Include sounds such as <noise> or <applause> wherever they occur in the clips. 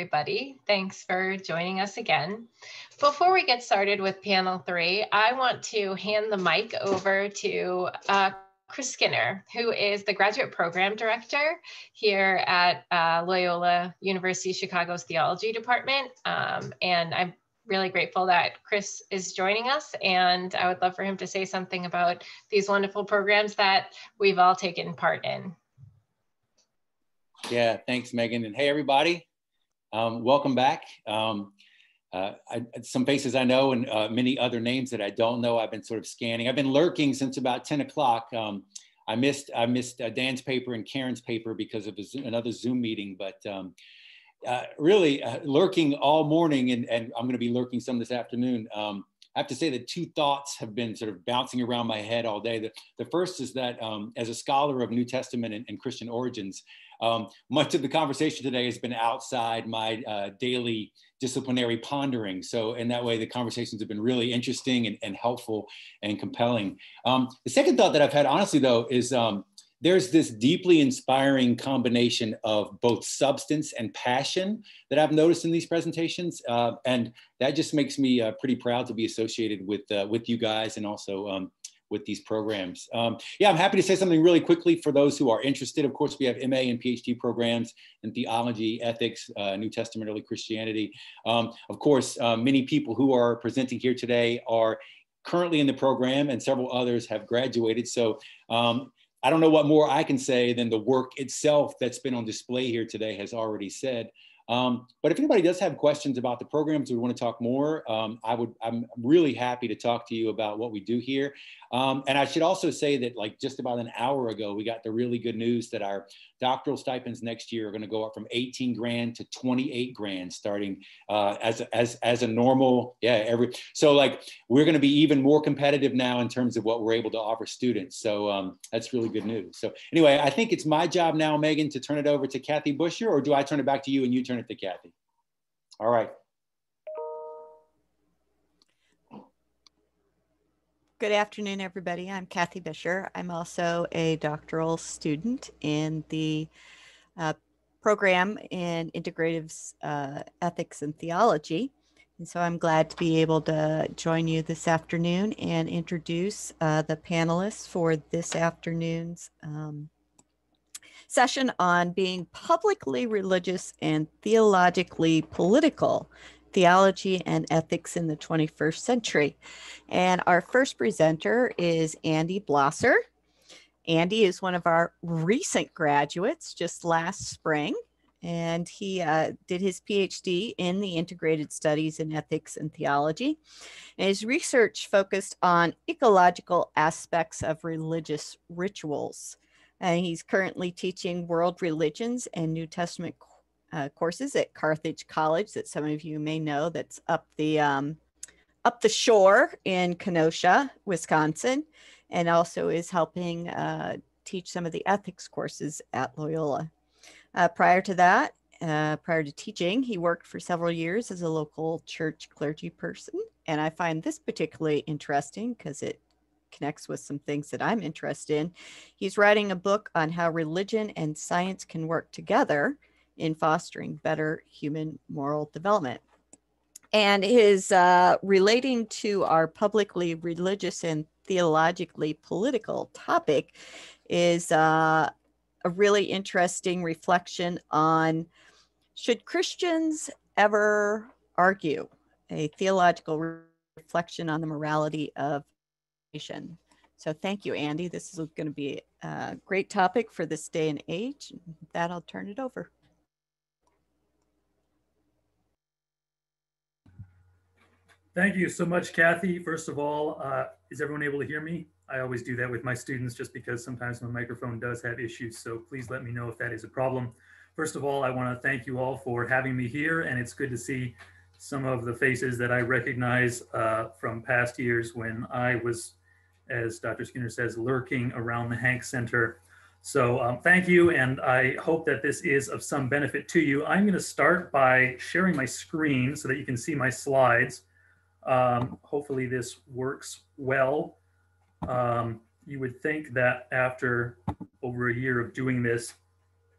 Everybody. Thanks for joining us again. Before we get started with panel three, I want to hand the mic over to uh, Chris Skinner, who is the graduate program director here at uh, Loyola University Chicago's theology department. Um, and I'm really grateful that Chris is joining us and I would love for him to say something about these wonderful programs that we've all taken part in. Yeah, thanks, Meghan. And hey, everybody, um, welcome back. Um, uh, I, some faces I know and uh, many other names that I don't know. I've been sort of scanning. I've been lurking since about 10 o'clock. Um, I missed I missed uh, Dan's paper and Karen's paper because of another Zoom meeting, but um, uh, really uh, lurking all morning, and, and I'm going to be lurking some this afternoon. Um, I have to say that two thoughts have been sort of bouncing around my head all day. The, the first is that um, as a scholar of New Testament and, and Christian origins, um, much of the conversation today has been outside my uh, daily disciplinary pondering. So in that way, the conversations have been really interesting and, and helpful and compelling. Um, the second thought that I've had, honestly, though, is um, there's this deeply inspiring combination of both substance and passion that I've noticed in these presentations. Uh, and that just makes me uh, pretty proud to be associated with, uh, with you guys and also um, with these programs. Um, yeah, I'm happy to say something really quickly for those who are interested. Of course, we have MA and PhD programs in theology, ethics, uh, New Testament, early Christianity. Um, of course, uh, many people who are presenting here today are currently in the program and several others have graduated. So um, I don't know what more I can say than the work itself that's been on display here today has already said. Um, but if anybody does have questions about the programs or want to talk more, um, I would, I'm really happy to talk to you about what we do here. Um, and I should also say that like just about an hour ago, we got the really good news that our doctoral stipends next year are going to go up from 18 grand to 28 grand starting uh, as, a, as, as a normal, yeah, every, so like we're going to be even more competitive now in terms of what we're able to offer students. So um, that's really good news. So anyway, I think it's my job now, Meghan, to turn it over to Cathy Buescher, or do I turn it back to you and you turn it to Cathy? All right. Good afternoon, everybody. I'm Cathy Buescher. I'm also a doctoral student in the uh, program in integrative uh, ethics and theology. And so I'm glad to be able to join you this afternoon and introduce uh, the panelists for this afternoon's um, session on being publicly religious and theologically political Theology and Ethics in the 21st Century. And our first presenter is Andy Blosser. Andy is one of our recent graduates just last spring, and he uh, did his PhD in the integrated studies in ethics and theology. And his research focused on ecological aspects of religious rituals. And he's currently teaching world religions and New Testament uh, courses at Carthage College that some of you may know that's up the um, up the shore in Kenosha, Wisconsin, and also is helping uh, teach some of the ethics courses at Loyola. Uh, prior to that, uh, prior to teaching, he worked for several years as a local church clergy person. And I find this particularly interesting because it connects with some things that I'm interested in. He's writing a book on how religion and science can work together in fostering better human moral development. And his uh, relating to our publicly religious and theologically political topic is uh, a really interesting reflection on should Christians ever argue a theological reflection on the morality of So thank you, Andy. This is going to be a great topic for this day and age. With that, I'll turn it over. Thank you so much, Cathy. First of all, uh, is everyone able to hear me? I always do that with my students just because sometimes my microphone does have issues. So please let me know if that is a problem. First of all, I want to thank you all for having me here. And it's good to see some of the faces that I recognize uh, from past years when I was, as Dr. Skinner says, lurking around the Hank Center. So um, thank you. And I hope that this is of some benefit to you. I'm going to start by sharing my screen so that you can see my slides. Um, hopefully this works well. Um, you would think that after over a year of doing this,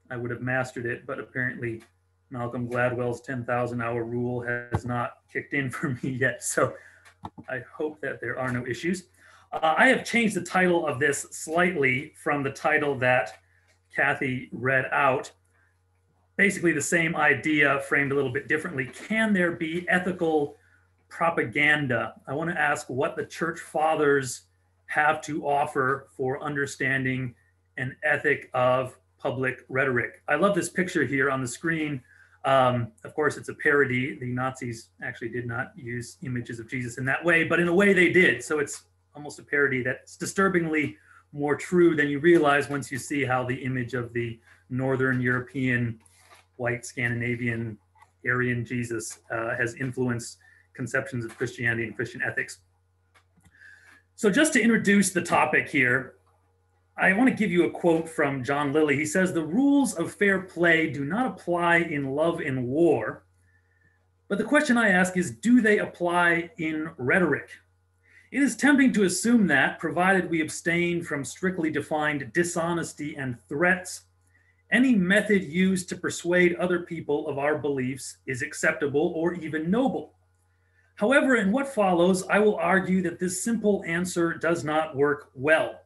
I would have mastered it, but apparently Malcolm Gladwell's 10,000 hour rule has not kicked in <laughs> for me yet. So I hope that there are no issues. Uh, I have changed the title of this slightly from the title that Cathy read out. Basically, the same idea framed a little bit differently. Can there be ethical propaganda? I want to ask what the church fathers have to offer for understanding an ethic of public rhetoric. I love this picture here on the screen. Um, of course, it's a parody. The Nazis actually did not use images of Jesus in that way, but in a way they did. So it's almost a parody that's disturbingly more true than you realize once you see how the image of the Northern European, white Scandinavian, Aryan Jesus uh, has influenced conceptions of Christianity and Christian ethics. So, just to introduce the topic here, I want to give you a quote from John Lyly. He says, The rules of fair play do not apply in love and war. But the question I ask is, do they apply in rhetoric? It is tempting to assume that, provided we abstain from strictly defined dishonesty and threats, any method used to persuade other people of our beliefs is acceptable or even noble. However, in what follows, I will argue that this simple answer does not work well.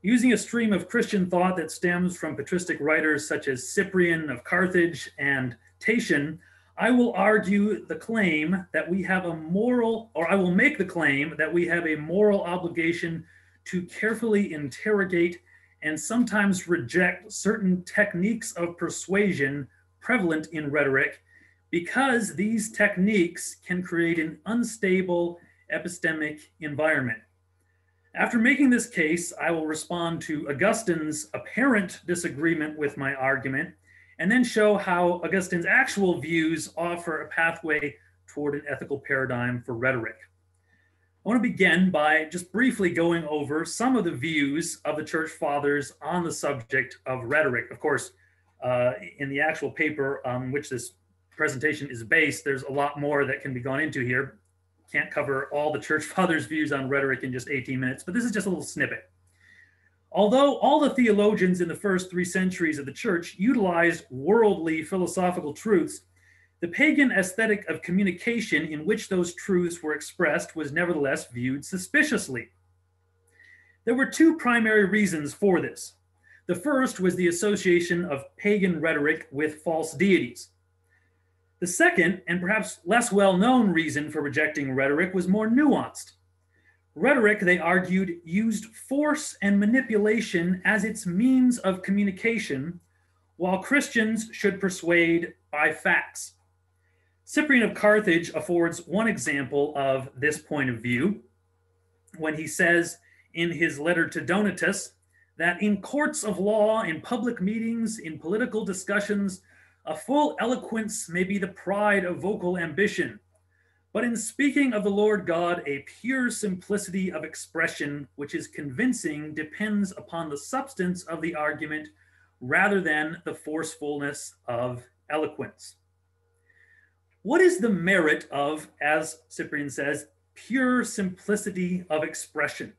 Using a stream of Christian thought that stems from patristic writers such as Cyprian of Carthage and Tatian, I will argue the claim that we have a moral, or I will make the claim that we have a moral obligation to carefully interrogate and sometimes reject certain techniques of persuasion prevalent in rhetoric because these techniques can create an unstable epistemic environment. After making this case, I will respond to Augustine's apparent disagreement with my argument and then show how Augustine's actual views offer a pathway toward an ethical paradigm for rhetoric. I want to begin by just briefly going over some of the views of the church fathers on the subject of rhetoric. Of course, uh, in the actual paper on which this presentation is based, there's a lot more that can be gone into here. Can't cover all the church <laughs> fathers' views on rhetoric in just 18 minutes, but this is just a little snippet. Although all the theologians in the first three centuries of the church utilized worldly philosophical truths, the pagan aesthetic of communication in which those truths were expressed was nevertheless viewed suspiciously. There were two primary reasons for this. The first was the association of pagan rhetoric with false deities. The second, and perhaps less well known reason for rejecting rhetoric was more nuanced. Rhetoric, they argued, used force and manipulation as its means of communication, while Christians should persuade by facts. Cyprian of Carthage affords one example of this point of view when he says in his letter to Donatus that in courts of law, in public meetings, in political discussions, a full eloquence may be the pride of vocal ambition but in speaking of the Lord God, a pure simplicity of expression, which is convincing, depends upon the substance of the argument rather than the forcefulness of eloquence. What is the merit of, as Cyprian says, pure simplicity of expression?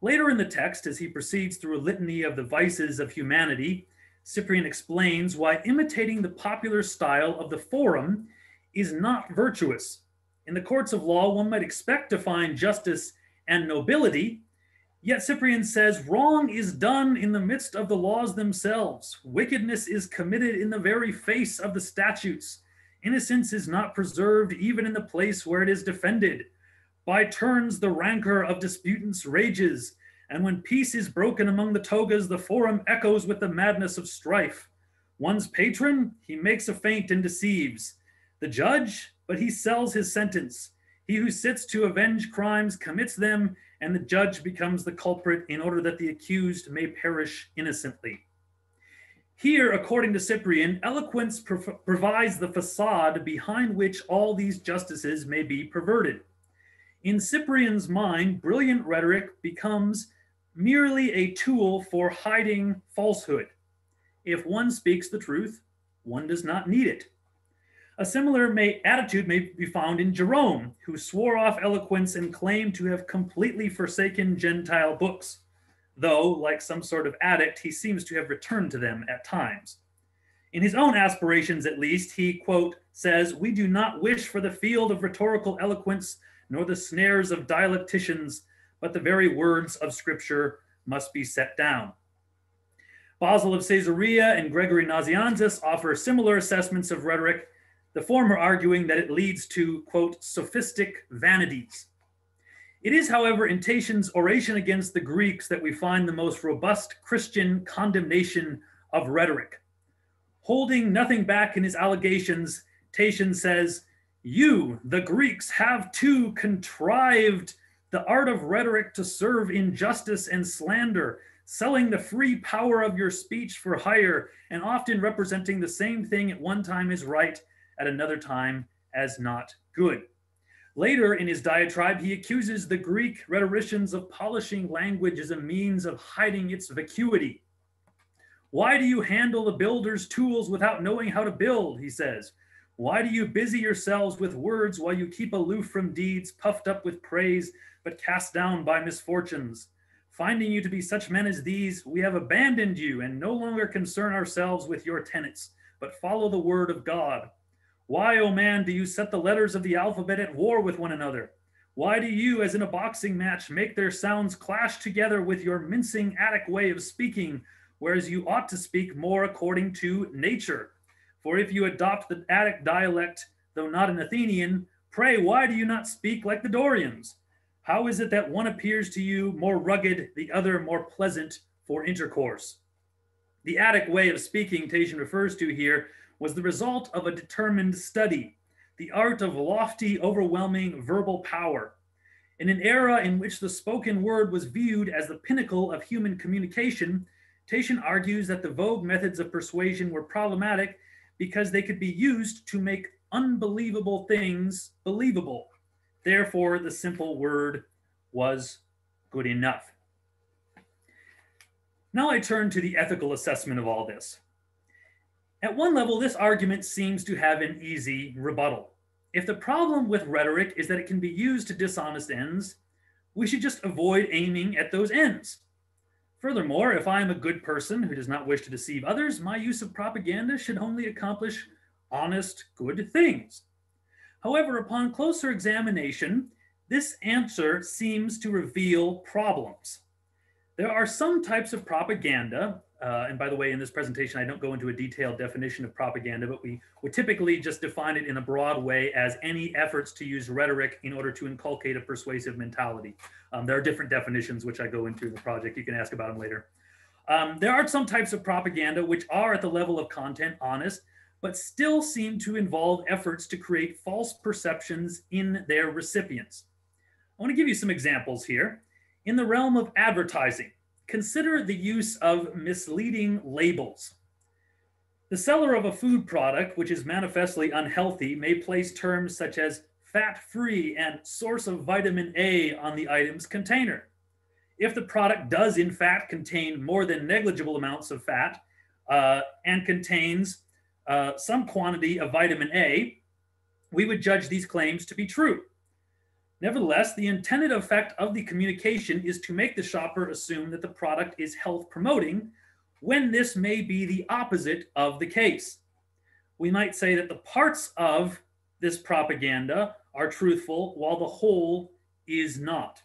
Later in the text, as he proceeds through a litany of the vices of humanity, Cyprian explains why imitating the popular style of the forum is not virtuous in the courts of law, one might expect to find justice and nobility. Yet Cyprian says wrong is done in the midst of the laws themselves. Wickedness is committed in the very face of the statutes. Innocence is not preserved even in the place where it is defended. By turns, the rancor of disputants rages, and when peace is broken among the togas, the forum echoes with the madness of strife. One's patron, he makes a feint and deceives. The judge, but he sells his sentence. He who sits to avenge crimes commits them, and the judge becomes the culprit in order that the accused may perish innocently. Here, according to Cyprian, eloquence prov- provides the facade behind which all these justices may be perverted. In Cyprian's mind, brilliant rhetoric becomes merely a tool for hiding falsehood. If one speaks the truth, one does not need it. A similar may, attitude may be found in Jerome, who swore off eloquence and claimed to have completely forsaken Gentile books, though, like some sort of addict, he seems to have returned to them at times. In his own aspirations, at least, he, quote, says, We do not wish for the field of rhetorical eloquence, nor the snares of dialecticians, but the very words of Scripture must be set down. Basil of Caesarea and Gregory Nazianzus offer similar assessments of rhetoric, the former arguing that it leads to, quote, sophistic vanities. It is, however, in Tatian's oration against the Greeks that we find the most robust Christian condemnation of rhetoric. Holding nothing back in his allegations, Tatian says, You, the Greeks, have too contrived the art of rhetoric to serve injustice and slander, selling the free power of your speech for hire, and often representing the same thing at one time as right, at another time as not good. Later in his diatribe, he accuses the Greek rhetoricians of polishing language as a means of hiding its vacuity. Why do you handle the builder's tools without knowing how to build? He says. Why do you busy yourselves with words while you keep aloof from deeds, puffed up with praise, but cast down by misfortunes? Finding you to be such men as these, we have abandoned you and no longer concern ourselves with your tenets, but follow the word of God. Why, O oh man, do you set the letters of the alphabet at war with one another? Why do you, as in a boxing match, make their sounds clash together with your mincing Attic way of speaking, whereas you ought to speak more according to nature? For if you adopt the Attic dialect, though not an Athenian, pray why do you not speak like the Dorians? How is it that one appears to you more rugged, the other more pleasant for intercourse? The Attic way of speaking Tatian refers to here was the result of a determined study, the art of lofty, overwhelming verbal power. In an era in which the spoken word was viewed as the pinnacle of human communication, Tatian argues that the vogue methods of persuasion were problematic because they could be used to make unbelievable things believable. Therefore, the simple word was good enough. Now I turn to the ethical assessment of all this. At one level, this argument seems to have an easy rebuttal. If the problem with rhetoric is that it can be used to dishonest ends, we should just avoid aiming at those ends. Furthermore, if I am a good person who does not wish to deceive others, my use of propaganda should only accomplish honest, good things. However, upon closer examination, this answer seems to reveal problems. There are some types of propaganda uh, and by the way, in this presentation, I don't go into a detailed definition of propaganda, but we would typically just define it in a broad way as any efforts to use rhetoric in order to inculcate a persuasive mentality. Um, there are different definitions, which I go into in the project. You can ask about them later. Um, there are some types of propaganda which are at the level of content honest, but still seem to involve efforts to create false perceptions in their recipients. I want to give you some examples here. In the realm of advertising, Consider the use of misleading labels. The seller of a food product which is manifestly unhealthy may place terms such as fat free and source of vitamin A on the item's container. If the product does, in fact, contain more than negligible amounts of fat uh, and contains uh, some quantity of vitamin A, we would judge these claims to be true. Nevertheless, the intended effect of the communication is to make the shopper assume that the product is health promoting when this may be the opposite of the case. We might say that the parts of this propaganda are truthful while the whole is not.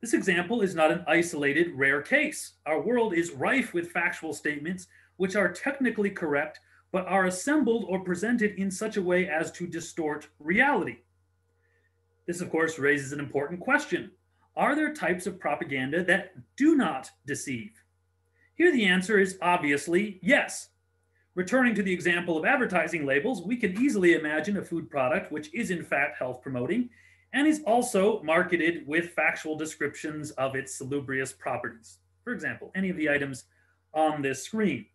This example is not an isolated, rare case. Our world is rife with factual statements which are technically correct, but are assembled or presented in such a way as to distort reality. This, of course, raises an important question. Are there types of propaganda that do not deceive? Here, the answer is obviously yes. Returning to the example of advertising labels, we can easily imagine a food product which is in fact health promoting and is also marketed with factual descriptions of its salubrious properties. For example, any of the items on this screen.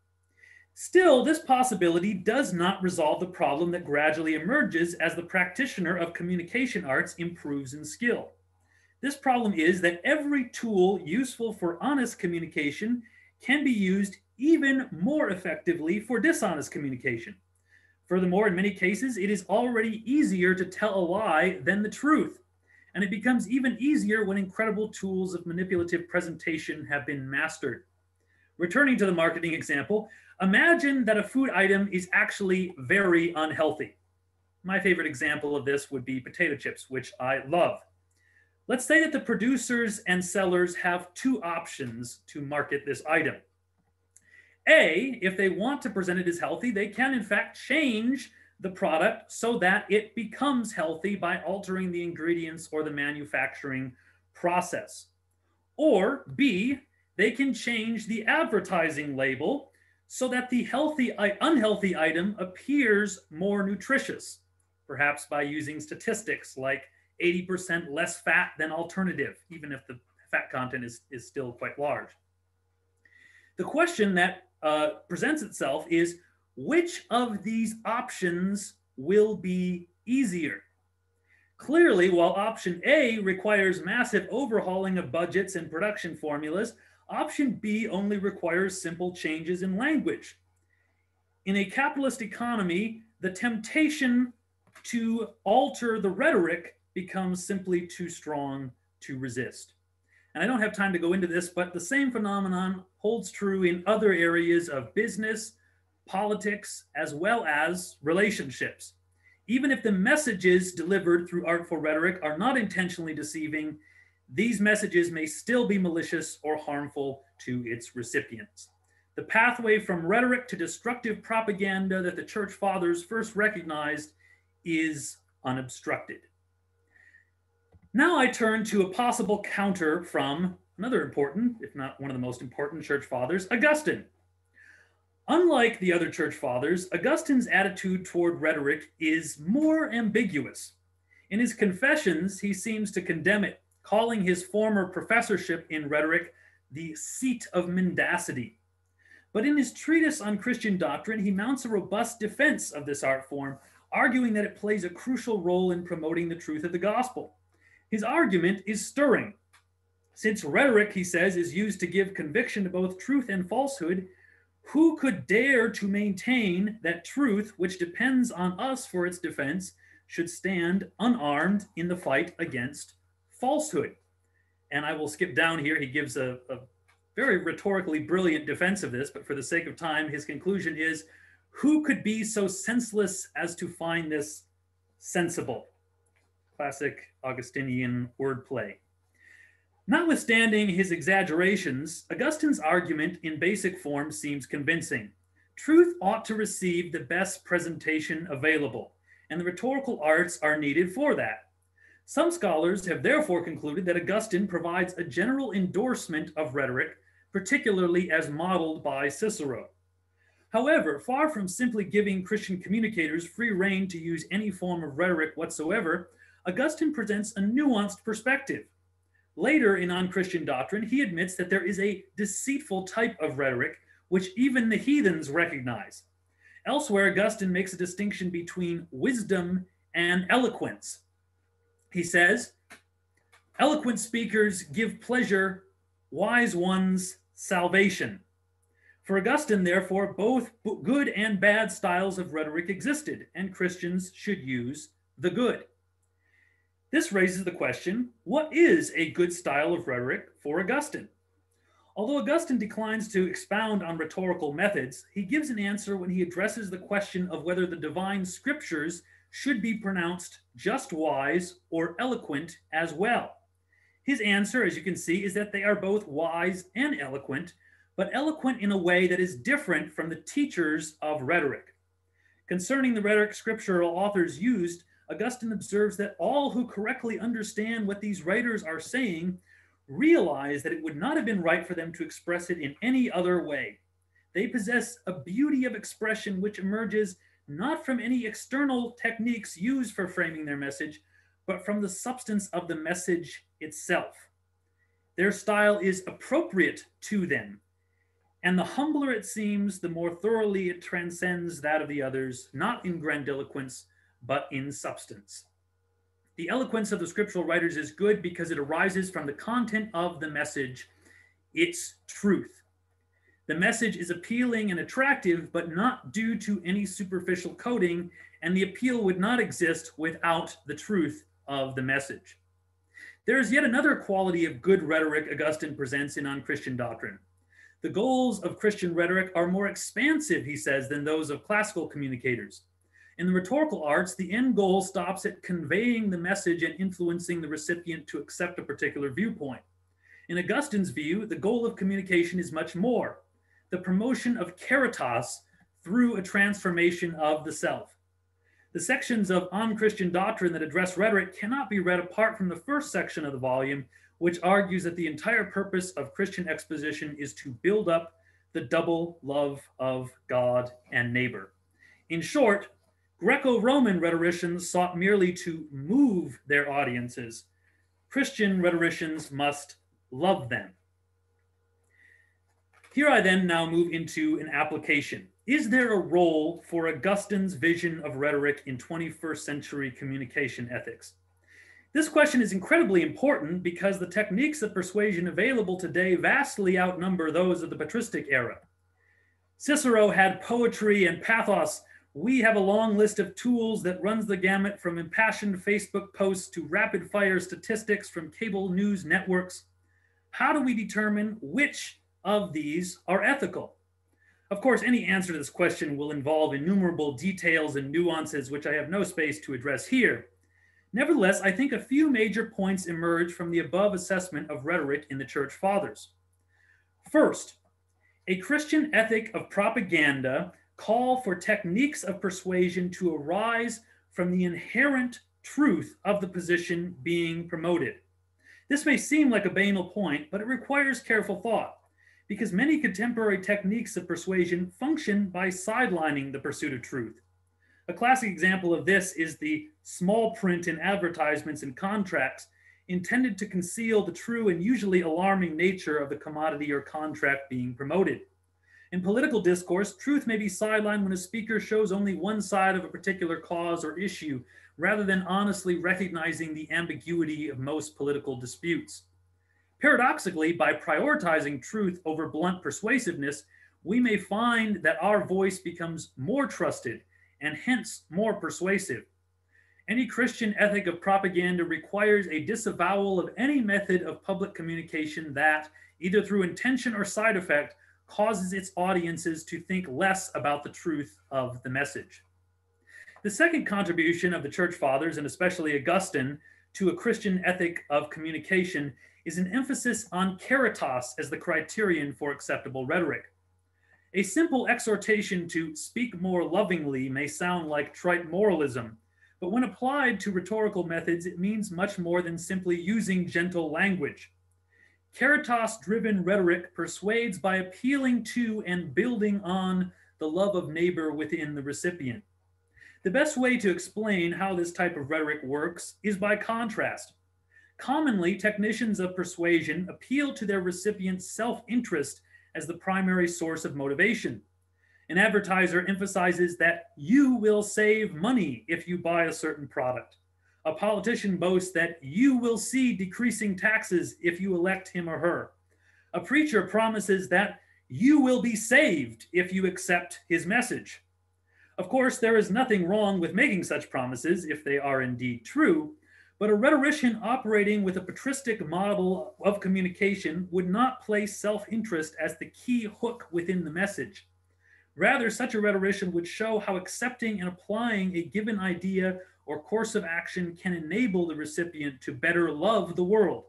Still, this possibility does not resolve the problem that gradually emerges as the practitioner of communication arts improves in skill. This problem is that every tool useful for honest communication can be used even more effectively for dishonest communication. Furthermore, in many cases, it is already easier to tell a lie than the truth. And it becomes even easier when incredible tools of manipulative presentation have been mastered. Returning to the marketing example, Imagine that a food item is actually very unhealthy. My favorite example of this would be potato chips, which I love. Let's say that the producers and sellers have two options to market this item. A, if they want to present it as healthy, they can in fact change the product so that it becomes healthy by altering the ingredients or the manufacturing process. Or B, they can change the advertising label so that the healthy unhealthy item appears more nutritious, perhaps by using statistics like 80% less fat than alternative, even if the fat content is, is still quite large. The question that uh, presents itself is which of these options will be easier? Clearly, while option A requires massive overhauling of budgets and production formulas, option B only requires simple changes in language. In a capitalist economy, the temptation to alter the rhetoric becomes simply too strong to resist. And I don't have time to go into this, but the same phenomenon holds true in other areas of business, politics, as well as relationships. Even if the messages delivered through artful rhetoric are not intentionally deceiving, these messages may still be malicious or harmful to its recipients. The pathway from rhetoric to destructive propaganda that the church fathers first recognized is unobstructed. Now I turn to a possible counter from another important, if not one of the most important church fathers, Augustine. Unlike the other church fathers, Augustine's attitude toward rhetoric is more ambiguous. In his confessions, he seems to condemn it, calling his former professorship in rhetoric the seat of mendacity. But in his treatise on Christian doctrine, he mounts a robust defense of this art form, arguing that it plays a crucial role in promoting the truth of the gospel. His argument is stirring. Since rhetoric, he says, is used to give conviction to both truth and falsehood, who could dare to maintain that truth, which depends on us for its defense, should stand unarmed in the fight against falsehood? And I will skip down here. He gives a, a very rhetorically brilliant defense of this, but for the sake of time, his conclusion is who could be so senseless as to find this sensible? classic Augustinian wordplay. Notwithstanding his exaggerations, Augustine's argument in basic form seems convincing. Truth ought to receive the best presentation available, and the rhetorical arts are needed for that. Some scholars have therefore concluded that Augustine provides a general endorsement of rhetoric, particularly as modeled by Cicero. However, far from simply giving Christian communicators free rein to use any form of rhetoric whatsoever, Augustine presents a nuanced perspective. Later in On Christian Doctrine, he admits that there is a deceitful type of rhetoric which even the heathens recognize. Elsewhere, Augustine makes a distinction between wisdom and eloquence. He says, Eloquent speakers give pleasure, wise ones salvation. For Augustine, therefore, both good and bad styles of rhetoric existed, and Christians should use the good. This raises the question what is a good style of rhetoric for Augustine? Although Augustine declines to expound on rhetorical methods, he gives an answer when he addresses the question of whether the divine scriptures should be pronounced just wise or eloquent as well. His answer, as you can see, is that they are both wise and eloquent, but eloquent in a way that is different from the teachers of rhetoric. Concerning the rhetoric scriptural authors used, Augustine observes that all who correctly understand what these writers are saying realize that it would not have been right for them to express it in any other way. They possess a beauty of expression which emerges not from any external techniques used for framing their message, but from the substance of the message itself. Their style is appropriate to them, and the humbler it seems, the more thoroughly it transcends that of the others, not in grandiloquence, but in substance. The eloquence of the scriptural writers is good because it arises from the content of the message, its truth. The message is appealing and attractive, but not due to any superficial coding, and the appeal would not exist without the truth of the message. There is yet another quality of good rhetoric Augustine presents in On Christian Doctrine. The goals of Christian rhetoric are more expansive, he says, than those of classical communicators. In the rhetorical arts, the end goal stops at conveying the message and influencing the recipient to accept a particular viewpoint. In Augustine's view, the goal of communication is much more the promotion of caritas through a transformation of the self. The sections of On Christian Doctrine that address rhetoric cannot be read apart from the first section of the volume, which argues that the entire purpose of Christian exposition is to build up the double love of God and neighbor. In short, Greco Roman rhetoricians sought merely to move their audiences. Christian rhetoricians must love them. Here I then now move into an application. Is there a role for Augustine's vision of rhetoric in 21st century communication ethics? This question is incredibly important because the techniques of persuasion available today vastly outnumber those of the patristic era. Cicero had poetry and pathos we have a long list of tools that runs the gamut from impassioned Facebook posts to rapid fire statistics from cable news networks. How do we determine which of these are ethical? Of course, any answer to this question will involve innumerable details and nuances, which I have no space to address here. Nevertheless, I think a few major points emerge from the above assessment of rhetoric in the Church Fathers. First, a Christian ethic of propaganda call for techniques of persuasion to arise from the inherent truth of the position being promoted. This may seem like a banal point, but it requires careful thought because many contemporary techniques of persuasion function by sidelining the pursuit of truth. A classic example of this is the small print in advertisements and contracts intended to conceal the true and usually alarming nature of the commodity or contract being promoted. In political discourse, truth may be sidelined when a speaker shows only one side of a particular cause or issue, rather than honestly recognizing the ambiguity of most political disputes. Paradoxically, by prioritizing truth over blunt persuasiveness, we may find that our voice becomes more trusted and hence more persuasive. Any Christian ethic of propaganda requires a disavowal of any method of public communication that, either through intention or side effect, causes its audiences to think less about the truth of the message. The second contribution of the church fathers, and especially Augustine, to a Christian ethic of communication is an emphasis on caritas as the criterion for acceptable rhetoric. A simple exhortation to speak more lovingly may sound like trite moralism, but when applied to rhetorical methods, it means much more than simply using gentle language. Caritas driven rhetoric persuades by appealing to and building on the love of neighbor within the recipient. The best way to explain how this type of rhetoric works is by contrast. Commonly, technicians of persuasion appeal to their recipient's self interest as the primary source of motivation. An advertiser emphasizes that you will save money if you buy a certain product. A politician boasts that you will see decreasing taxes if you elect him or her. A preacher promises that you will be saved if you accept his message. Of course, there is nothing wrong with making such promises if they are indeed true, but a rhetorician operating with a patristic model of communication would not place self interest as the key hook within the message. Rather, such a rhetorician would show how accepting and applying a given idea or course of action can enable the recipient to better love the world.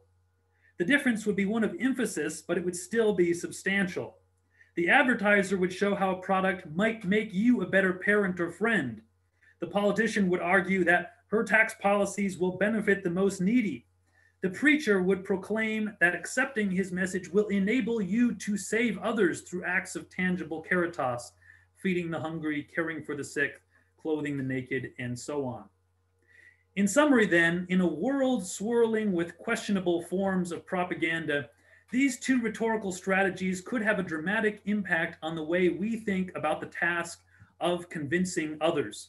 The difference would be one of emphasis, but it would still be substantial. The advertiser would show how a product might make you a better parent or friend. The politician would argue that her tax policies will benefit the most needy. The preacher would proclaim that accepting his message will enable you to save others through acts of tangible caritas, feeding the hungry, caring for the sick, clothing the naked, and so on. In summary, then, in a world swirling with questionable forms of propaganda, these two rhetorical strategies could have a dramatic impact on the way we think about the task of convincing others.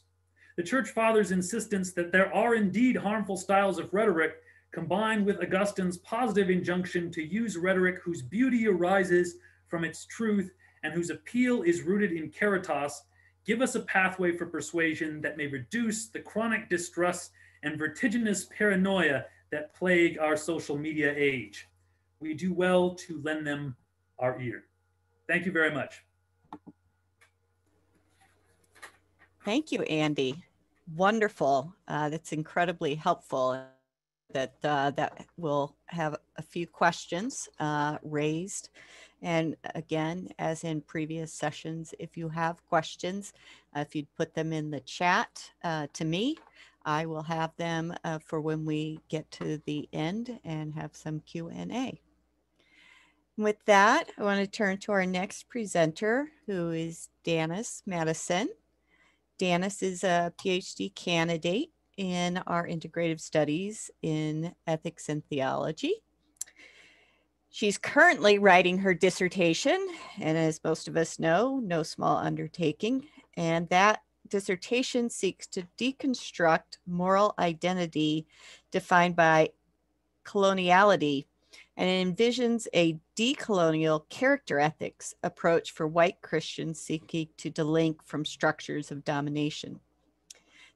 The Church Fathers' insistence that there are indeed harmful styles of rhetoric, combined with Augustine's positive injunction to use rhetoric whose beauty arises from its truth and whose appeal is rooted in caritas, give us a pathway for persuasion that may reduce the chronic distrust and vertiginous paranoia that plague our social media age. We do well to lend them our ear. Thank you very much. Thank you, Andy. Wonderful. Uh, that's incredibly helpful. That uh, that will have a few questions uh, raised. And again, as in previous sessions, if you have questions, uh, if you'd put them in the chat uh, to me, I will have them uh, for when we get to the end and have some Q&A. With that, I want to turn to our next presenter, who is Dannis Matteson. Dannis is a PhD candidate in our integrative studies in ethics and theology. She's currently writing her dissertation, and as most of us know, no small undertaking. And that dissertation seeks to deconstruct moral identity defined by coloniality and envisions a decolonial character ethics approach for white Christians seeking to delink from structures of domination.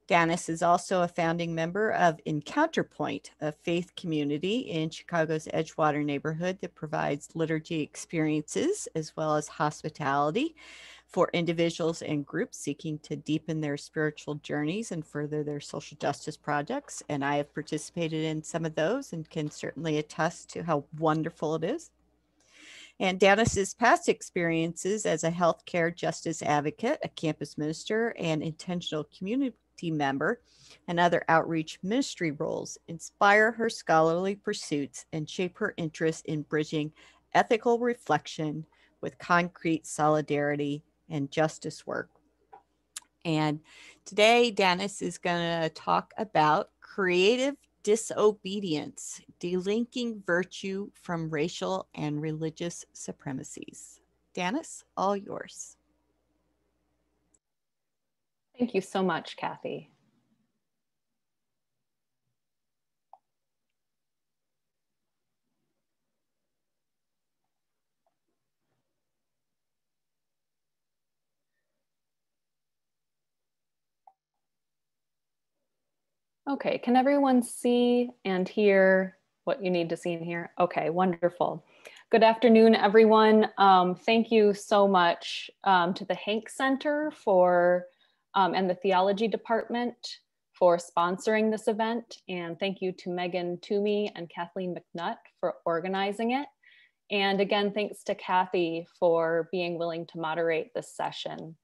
Dannis is also a founding member of Encounterpoint, a faith community in Chicago's Edgewater neighborhood that provides liturgy experiences as well as hospitality for individuals and groups seeking to deepen their spiritual journeys and further their social justice projects. And I have participated in some of those and can certainly attest to how wonderful it is. And Dannis's past experiences as a healthcare justice advocate, a campus minister, and intentional community member, and other outreach ministry roles inspire her scholarly pursuits and shape her interest in bridging ethical reflection with concrete solidarity and justice work. And today, Dannis is going to talk about creative disobedience, delinking virtue from racial and religious supremacies. Dannis, all yours. Thank you so much, Cathy. Okay, can everyone see and hear what you need to see and hear? Okay, wonderful. Good afternoon, everyone. Um, thank you so much um, to the Hank Center for um, and the theology department for sponsoring this event. And thank you to Meghan Toomey and Kathleen McNutt for organizing it. And again, thanks to Cathy for being willing to moderate this session.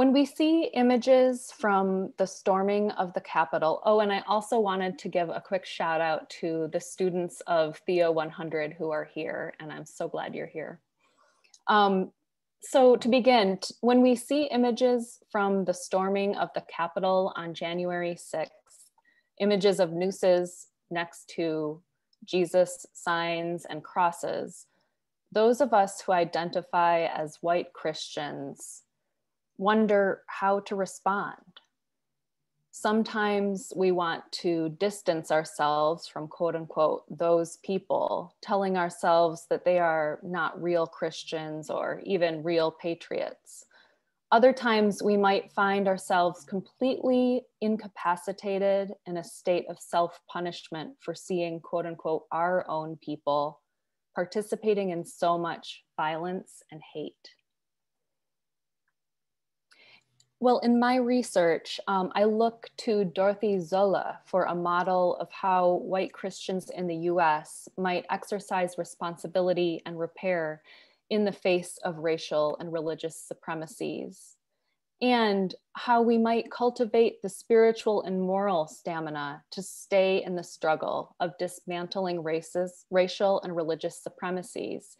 When we see images from the storming of the Capitol, oh, and I also wanted to give a quick shout out to the students of Theo 100 who are here, and I'm so glad you're here. Um, so to begin, when we see images from the storming of the Capitol on January 6th, images of nooses next to Jesus signs and crosses, those of us who identify as white Christians wonder how to respond. Sometimes we want to distance ourselves from quote unquote those people, telling ourselves that they are not real Christians or even real patriots. Other times we might find ourselves completely incapacitated in a state of self punishment for seeing quote unquote our own people participating in so much violence and hate. Well, in my research, um, I look to Dorothy Sölle for a model of how white Christians in the US might exercise responsibility and repair in the face of racial and religious supremacies, and how we might cultivate the spiritual and moral stamina to stay in the struggle of dismantling races, racial and religious supremacies,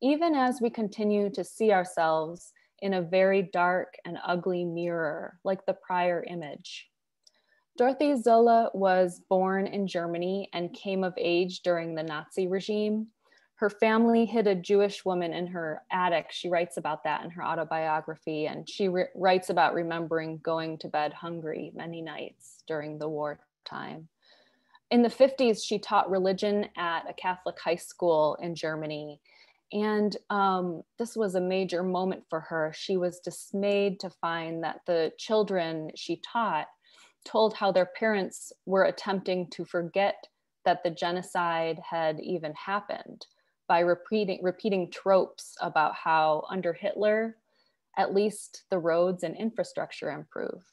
even as we continue to see ourselves in a very dark and ugly mirror, like the prior image. Dorothy Sölle was born in Germany and came of age during the Nazi regime. Her family hid a Jewish woman in her attic. She writes about that in her autobiography, and she writes about remembering going to bed hungry many nights during the wartime. In the 50s, she taught religion at a Catholic high school in Germany and um, this was a major moment for her. She was dismayed to find that the children she taught told how their parents were attempting to forget that the genocide had even happened by repeating, repeating tropes about how under Hitler, at least the roads and infrastructure improved.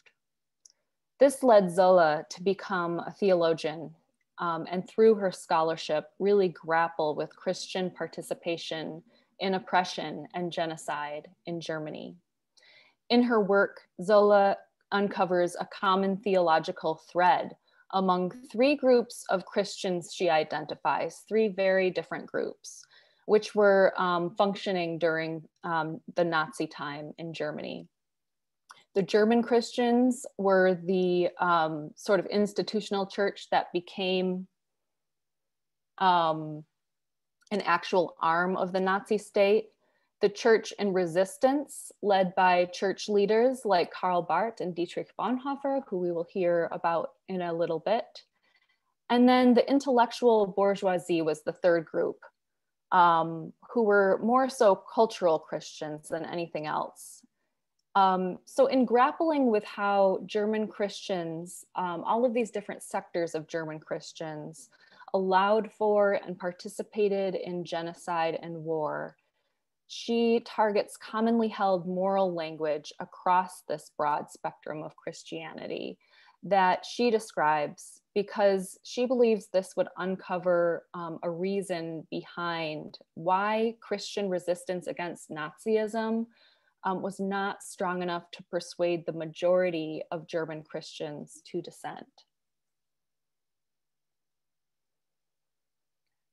This led Sölle to become a theologian um, and through her scholarship really grapple with Christian participation in oppression and genocide in Germany. In her work, Sölle uncovers a common theological thread among three groups of Christians she identifies, three very different groups, which were um, functioning during um, the Nazi time in Germany. The German Christians were the um, sort of institutional church that became um, an actual arm of the Nazi state. The church in resistance, led by church leaders like Karl Barth and Dietrich Bonhoeffer, who we will hear about in a little bit. And then the intellectual bourgeoisie was the third group, um, who were more so cultural Christians than anything else. Um, so, in grappling with how German Christians, um, all of these different sectors of German Christians, allowed for and participated in genocide and war, she targets commonly held moral language across this broad spectrum of Christianity that she describes because she believes this would uncover um, a reason behind why Christian resistance against Nazism um, was not strong enough to persuade the majority of German Christians to dissent.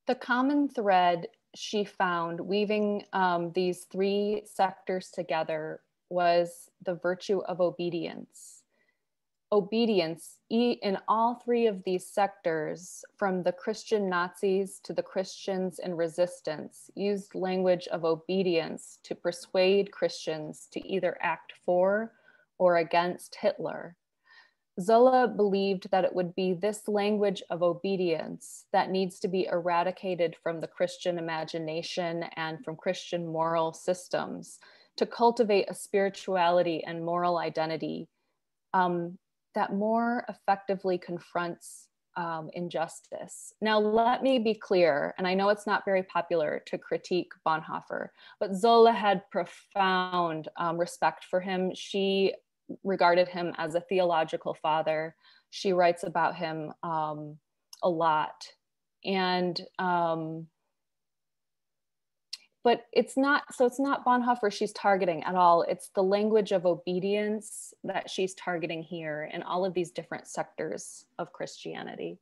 The common thread she found weaving um, these three sectors together was the virtue of obedience obedience in all three of these sectors, from the Christian Nazis to the Christians in resistance, used language of obedience to persuade Christians to either act for or against Hitler. Sölle believed that it would be this language of obedience that needs to be eradicated from the Christian imagination and from Christian moral systems to cultivate a spirituality and moral identity um, that more effectively confronts um, injustice. Now, let me be clear, and I know it's not very popular to critique Bonhoeffer, but Sölle had profound um, respect for him. She regarded him as a theological father. She writes about him um, a lot. And um, but it's not so it's not bonhoeffer she's targeting at all. It's the language of obedience that she's targeting here in all of these different sectors of christianity.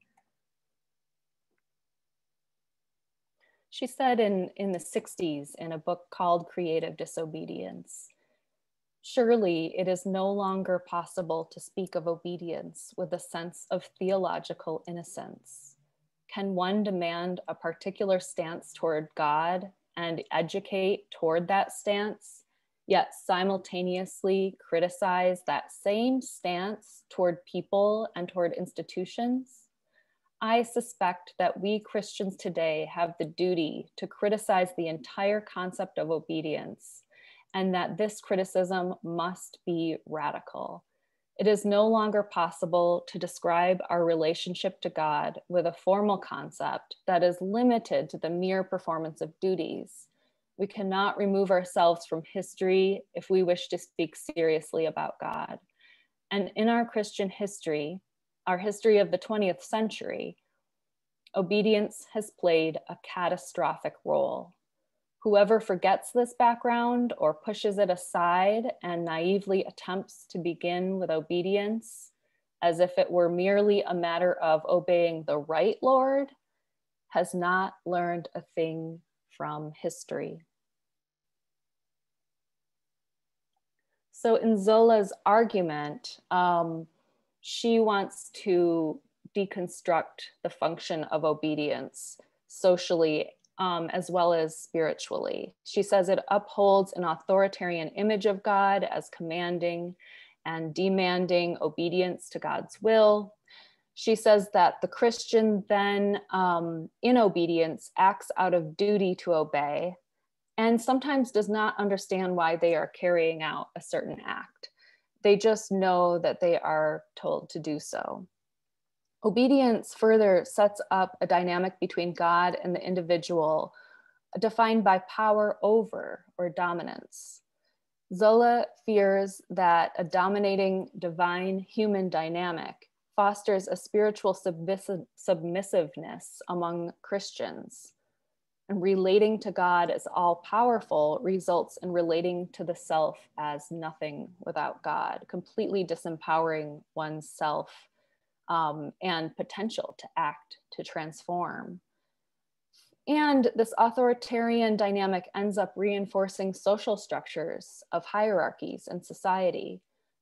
She said in, in the 60s in a book called creative disobedience surely it is no longer possible to speak of obedience with a sense of theological innocence. Can one demand a particular stance toward god and educate toward that stance, yet simultaneously criticize that same stance toward people and toward institutions? I suspect that we Christians today have the duty to criticize the entire concept of obedience, and that this criticism must be radical. It is no longer possible to describe our relationship to God with a formal concept that is limited to the mere performance of duties. We cannot remove ourselves from history if we wish to speak seriously about God. And in our Christian history, our history of the 20th century, obedience has played a catastrophic role. Whoever forgets this background or pushes it aside and naively attempts to begin with obedience as if it were merely a matter of obeying the right Lord has not learned a thing from history. So, in Sölle's argument, um, she wants to deconstruct the function of obedience socially um, as well as spiritually. She says it upholds an authoritarian image of God as commanding and demanding obedience to God's will. She says that the Christian then, um, in obedience, acts out of duty to obey and sometimes does not understand why they are carrying out a certain act. They just know that they are told to do so. Obedience further sets up a dynamic between God and the individual defined by power over or dominance. Sölle fears that a dominating divine human dynamic fosters a spiritual submissive, submissiveness among Christians. And relating to God as all powerful results in relating to the self as nothing without God, completely disempowering oneself um, and potential to act, to transform. And this authoritarian dynamic ends up reinforcing social structures of hierarchies in society.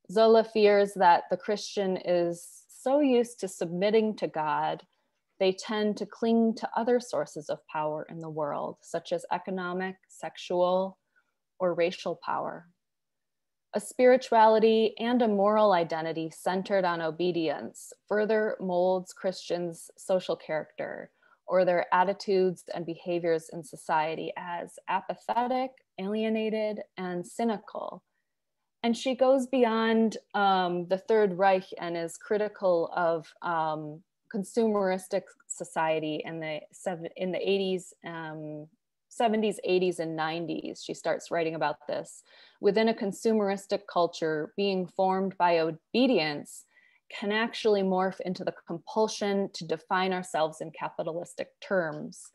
Sölle fears that the Christian is so used to submitting to God, they tend to cling to other sources of power in the world, such as economic, sexual, or racial power a spirituality and a moral identity centered on obedience further molds Christians' social character or their attitudes and behaviors in society as apathetic, alienated, and cynical. And she goes beyond um, the Third Reich and is critical of um, consumeristic society in the in the 80s, um, 70s, 80s, and 90s. She starts writing about this within a consumeristic culture, being formed by obedience can actually morph into the compulsion to define ourselves in capitalistic terms,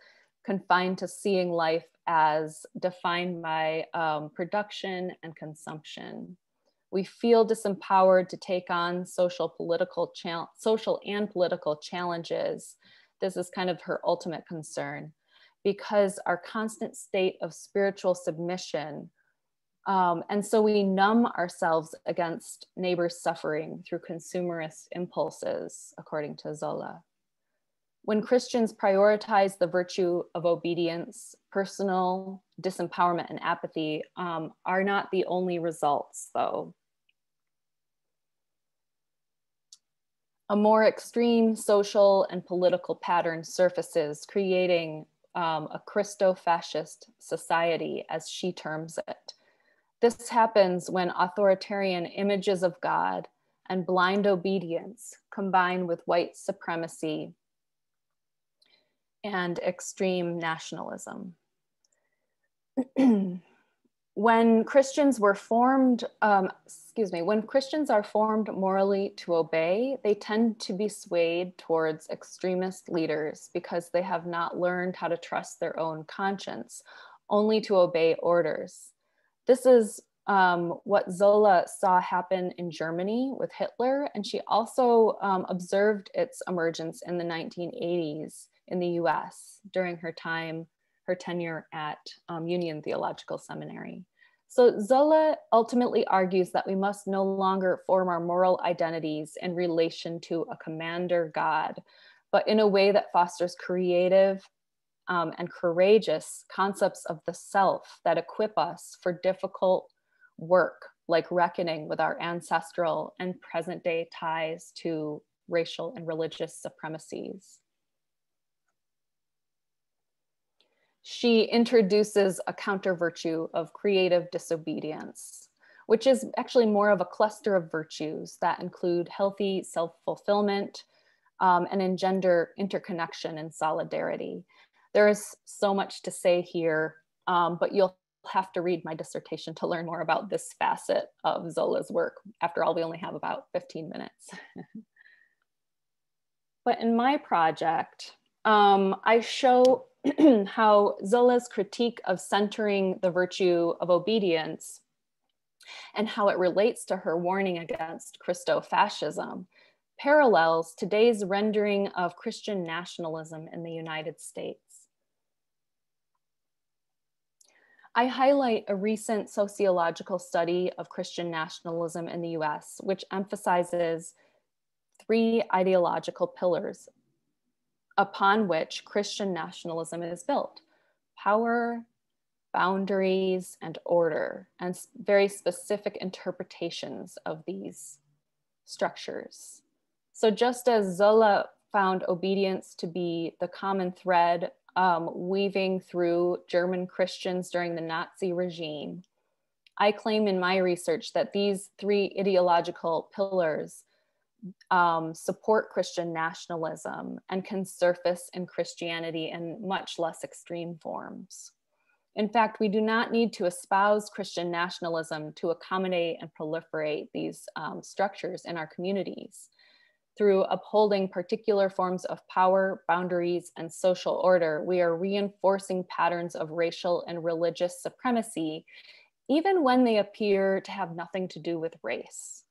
confined to seeing life as defined by um, production and consumption. We feel disempowered to take on social, political, social and political challenges. This is kind of her ultimate concern because our constant state of spiritual submission um, and so we numb ourselves against neighbors' suffering through consumerist impulses, according to Sölle. When Christians prioritize the virtue of obedience, personal disempowerment and apathy um, are not the only results, though. A more extreme social and political pattern surfaces, creating um, a Christo fascist society, as she terms it this happens when authoritarian images of God and blind obedience combine with white supremacy and extreme nationalism. <clears throat> when Christians were formed, um, excuse me, when Christians are formed morally to obey, they tend to be swayed towards extremist leaders because they have not learned how to trust their own conscience, only to obey orders. This is um, what Sölle saw happen in Germany with Hitler, and she also um, observed its emergence in the 1980s in the US during her time, her tenure at um, Union Theological Seminary. So Sölle ultimately argues that we must no longer form our moral identities in relation to a commander God, but in a way that fosters creative um, and courageous concepts of the self that equip us for difficult work, like reckoning with our ancestral and present day ties to racial and religious supremacies. She introduces a counter virtue of creative disobedience, which is actually more of a cluster of virtues that include healthy self fulfillment um, and engender interconnection and solidarity. There is so much to say here, um, but you'll have to read my dissertation to learn more about this facet of Sölle's work. After all, we only have about 15 minutes. <laughs> but in my project, um, I show <clears throat> how Sölle's critique of centering the virtue of obedience and how it relates to her warning against Christo-fascism parallels today's rendering of Christian nationalism in the United States. I highlight a recent sociological study of Christian nationalism in the US, which emphasizes three ideological pillars upon which Christian nationalism is built power, boundaries, and order, and very specific interpretations of these structures. So, just as Sölle found obedience to be the common thread um, weaving through German Christians during the Nazi regime. I claim in my research that these three ideological pillars um, support Christian nationalism and can surface in Christianity in much less extreme forms. In fact, we do not need to espouse Christian nationalism to accommodate and proliferate these um, structures in our communities. Through upholding particular forms of power, boundaries, and social order, we are reinforcing patterns of racial and religious supremacy, even when they appear to have nothing to do with race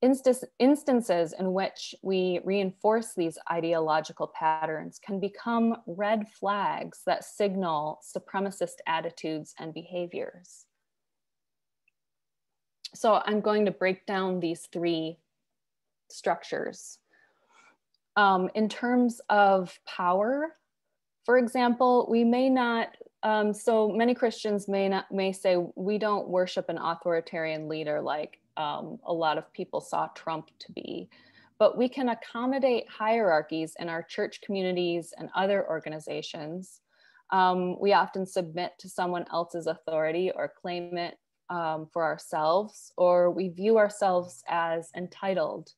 instances in which we reinforce these ideological patterns can become red flags that signal supremacist attitudes and behaviors. So I'm going to break down these three structures. Um, in terms of power, for example, we may not, um, so many Christians may not may say we don't worship an authoritarian leader like um, a lot of people saw Trump to be. But we can accommodate hierarchies in our church communities and other organizations. Um, we often submit to someone else's authority or claim it um, for ourselves, or we view ourselves as entitled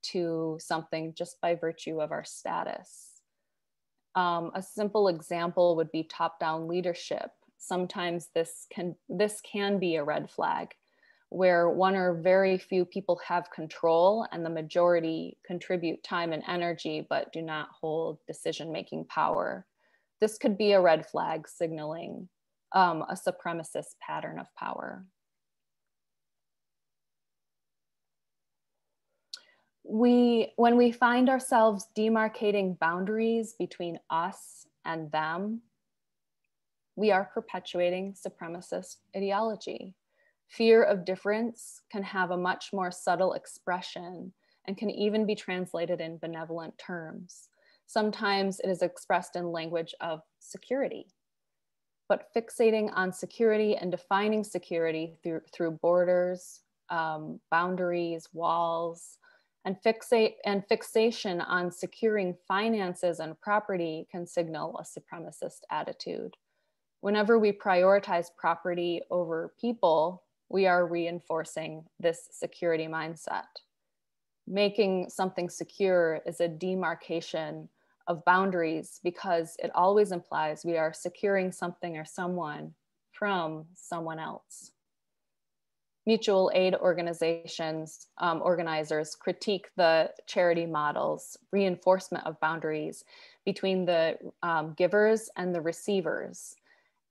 to something just by virtue of our status. Um, a simple example would be top-down leadership. Sometimes this can this can be a red flag where one or very few people have control and the majority contribute time and energy but do not hold decision making power. This could be a red flag signaling um, a supremacist pattern of power. We, when we find ourselves demarcating boundaries between us and them, we are perpetuating supremacist ideology. Fear of difference can have a much more subtle expression and can even be translated in benevolent terms. Sometimes it is expressed in language of security. But fixating on security and defining security through, through borders, um, boundaries, walls, and fixate and fixation on securing finances and property can signal a supremacist attitude. Whenever we prioritize property over people, we are reinforcing this security mindset. Making something secure is a demarcation of boundaries because it always implies we are securing something or someone from someone else. Mutual aid organizations, um, organizers critique the charity model's reinforcement of boundaries between the um, givers and the receivers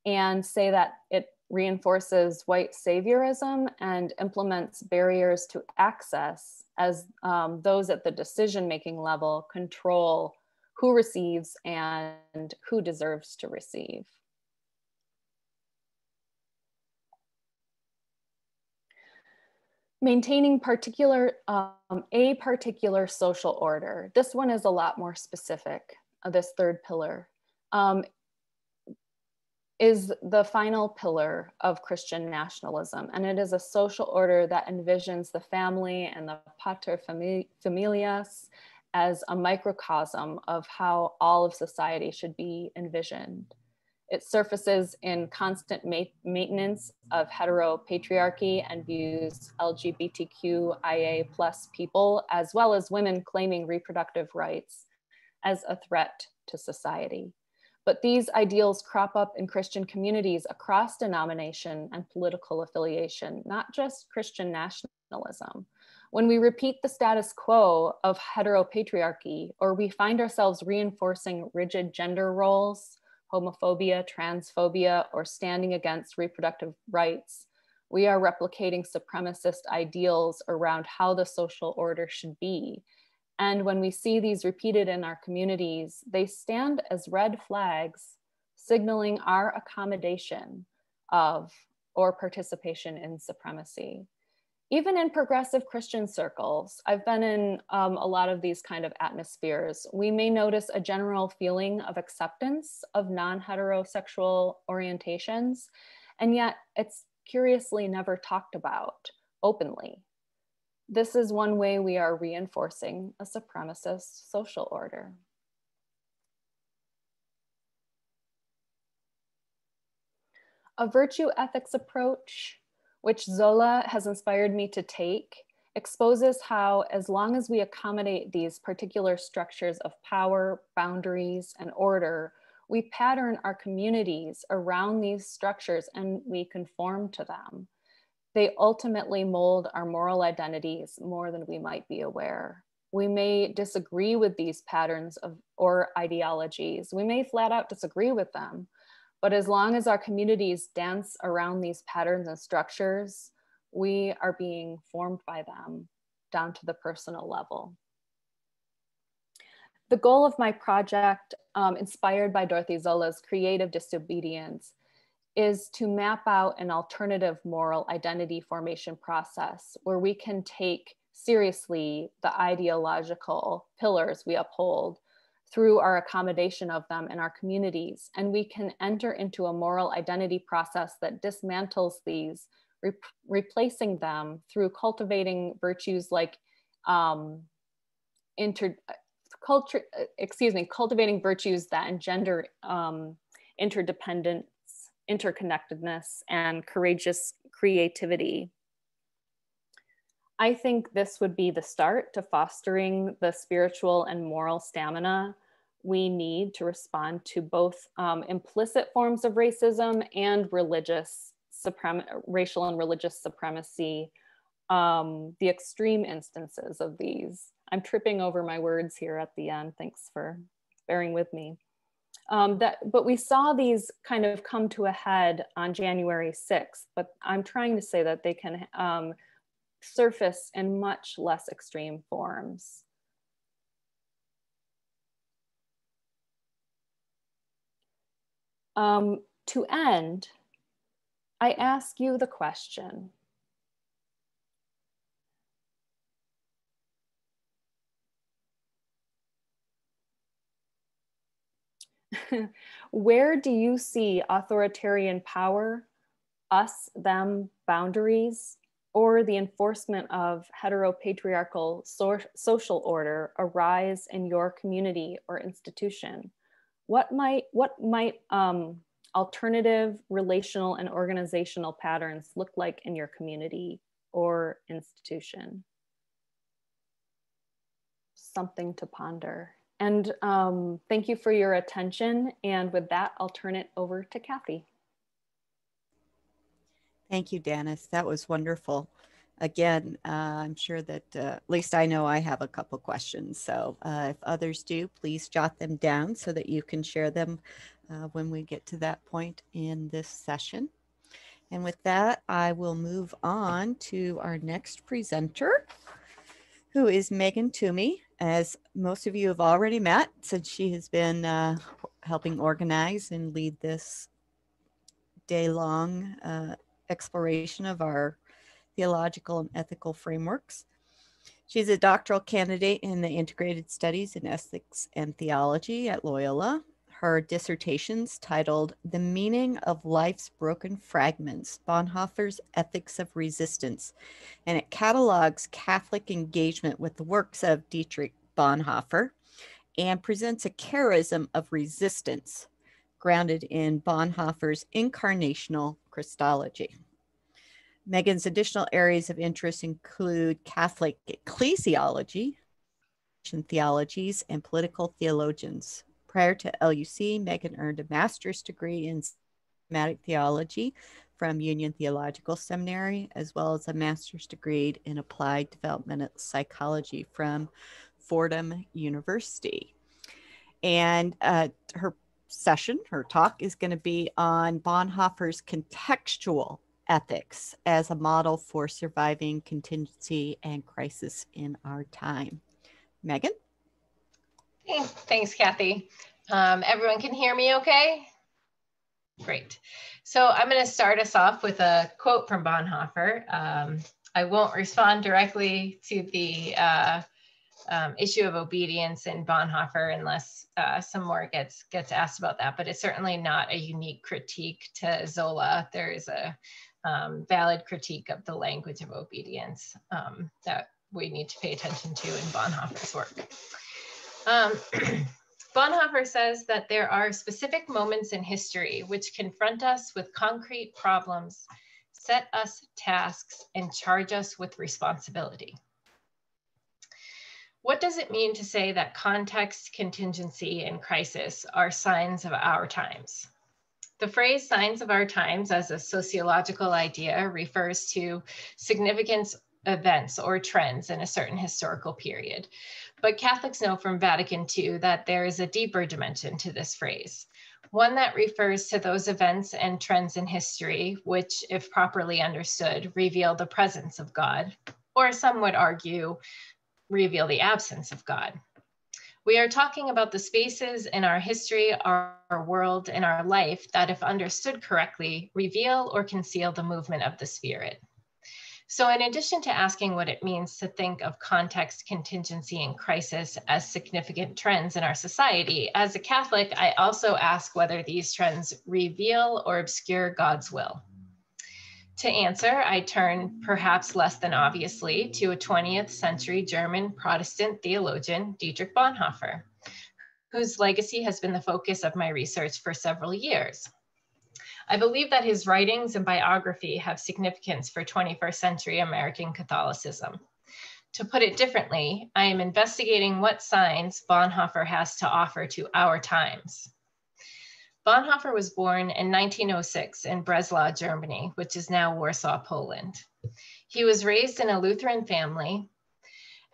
and say that it reinforces white saviorism and implements barriers to access as um, those at the decision making level control who receives and who deserves to receive. Maintaining particular, um, a particular social order. This one is a lot more specific, uh, this third pillar. Um, is the final pillar of Christian nationalism, and it is a social order that envisions the family and the pater familias as a microcosm of how all of society should be envisioned. It surfaces in constant ma maintenance of heteropatriarchy and views LGBTQIA plus people, as well as women claiming reproductive rights, as a threat to society. But these ideals crop up in Christian communities across denomination and political affiliation, not just Christian nationalism. When we repeat the status quo of heteropatriarchy, or we find ourselves reinforcing rigid gender roles, homophobia, transphobia, or standing against reproductive rights, we are replicating supremacist ideals around how the social order should be and when we see these repeated in our communities, they stand as red flags signaling our accommodation of or participation in supremacy. Even in progressive Christian circles, I've been in um, a lot of these kind of atmospheres. We may notice a general feeling of acceptance of non heterosexual orientations, and yet it's curiously never talked about openly. This is one way we are reinforcing a supremacist social order. A virtue ethics approach, which Sölle has inspired me to take, exposes how as long as we accommodate these particular structures of power, boundaries, and order, we pattern our communities around these structures and we conform to them. They ultimately mold our moral identities more than we might be aware. We may disagree with these patterns of or ideologies. We may flat out disagree with them. But as long as our communities dance around these patterns and structures, we are being formed by them down to the personal level. The goal of my project, um, inspired by Dorothy Sölle's creative disobedience, is to map out an alternative moral identity formation process where we can take seriously the ideological pillars we uphold through our accommodation of them in our communities. And we can enter into a moral identity process that dismantles these re replacing them through cultivating virtues like um, inter culture, excuse me, cultivating virtues that engender um, interdependence, interconnectedness, and courageous creativity. I think this would be the start to fostering the spiritual and moral stamina we need to respond to both um, implicit forms of racism and religious suprem- racial and religious supremacy, um, the extreme instances of these. I'm tripping over my words here at the end. Thanks for bearing with me. Um, that, but we saw these kind of come to a head on January 6th, but I'm trying to say that they can um, surface in much less extreme forms. Um, to end, I ask you the question <laughs> Where do you see authoritarian power, us, them boundaries, or the enforcement of heteropatriarchal so social order arise in your community or institution? What might, what might um, alternative relational and organizational patterns look like in your community or institution? Something to ponder. And um, thank you for your attention. And with that, I'll turn it over to Cathy. Thank you, Dannis. That was wonderful. Again, uh, I'm sure that uh, at least I know I have a couple questions. So uh, if others do, please jot them down so that you can share them uh, when we get to that point in this session. And with that, I will move on to our next presenter, who is Meghan Toomey. As most of you have already met, since she has been uh, helping organize and lead this day-long uh, exploration of our theological and ethical frameworks. She's a doctoral candidate in the integrated studies in ethics and theology at Loyola her dissertations titled The Meaning of Life's Broken Fragments Bonhoeffer's Ethics of Resistance, and it catalogs Catholic engagement with the works of Dietrich Bonhoeffer and presents a charism of resistance grounded in Bonhoeffer's incarnational Christology. Meghan's additional areas of interest include Catholic ecclesiology, theologies, and political theologians. Prior to LUC, Meghan earned a master's degree in systematic theology from Union Theological Seminary, as well as a master's degree in applied developmental psychology from Fordham University. And uh, her session, her talk, is going to be on Bonhoeffer's contextual ethics as a model for surviving contingency and crisis in our time. Meghan? Hey, thanks, Cathy. Um, everyone can hear me okay? Great. So I'm going to start us off with a quote from Bonhoeffer. Um, I won't respond directly to the uh, um, issue of obedience in Bonhoeffer unless uh, some more gets gets asked about that. But it's certainly not a unique critique to Sölle. There is a um, valid critique of the language of obedience um, that we need to pay attention to in Bonhoeffer's work. Um, <clears throat> Bonhoeffer says that there are specific moments in history which confront us with concrete problems, set us tasks, and charge us with responsibility. What does it mean to say that context, contingency, and crisis are signs of our times? The phrase signs of our times as a sociological idea refers to significant events or trends in a certain historical period. But Catholics know from Vatican II that there is a deeper dimension to this phrase, one that refers to those events and trends in history, which, if properly understood, reveal the presence of God, or some would argue, reveal the absence of God. We are talking about the spaces in our history, our, our, world, and our life that, if understood correctly, reveal or conceal the movement of the Spirit. So, in addition to asking what it means to think of context, contingency, and crisis as significant trends in our society, as a Catholic, I also ask whether these trends reveal or obscure God's will. To answer, I turn, perhaps less than obviously, to a 20th century German Protestant theologian, Dietrich Bonhoeffer, whose legacy has been the focus of my research for several years. I believe that his writings and biography have significance for 21st century American Catholicism. To put it differently, I am investigating what signs Bonhoeffer has to offer to our times. Bonhoeffer was born in 1906 in Breslau, Germany, which is now Warsaw, Poland. He was raised in a Lutheran family.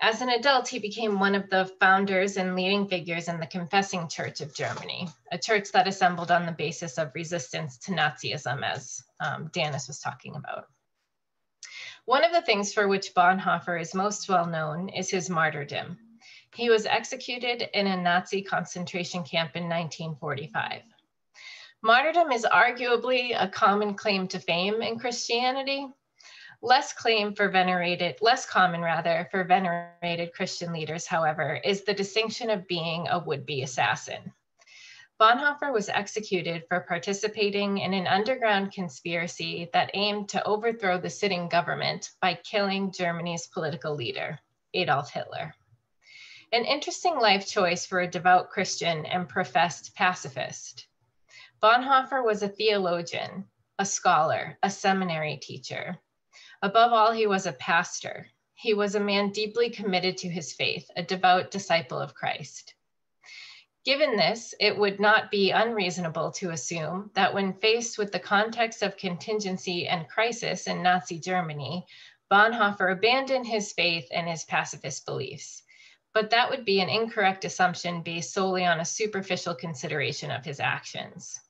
As an adult, he became one of the founders and leading figures in the Confessing Church of Germany, a church that assembled on the basis of resistance to Nazism, as um, Dannis was talking about. One of the things for which Bonhoeffer is most well known is his martyrdom. He was executed in a Nazi concentration camp in 1945. Martyrdom is arguably a common claim to fame in Christianity. Less claim for venerated, less common rather, for venerated Christian leaders, however, is the distinction of being a would-be assassin. Bonhoeffer was executed for participating in an underground conspiracy that aimed to overthrow the sitting government by killing Germany's political leader, Adolf Hitler. An interesting life choice for a devout Christian and professed pacifist. Bonhoeffer was a theologian, a scholar, a seminary teacher. Above all, he was a pastor. He was a man deeply committed to his faith, a devout disciple of Christ. Given this, it would not be unreasonable to assume that when faced with the context of contingency and crisis in Nazi Germany, Bonhoeffer abandoned his faith and his pacifist beliefs. But that would be an incorrect assumption based solely on a superficial consideration of his actions.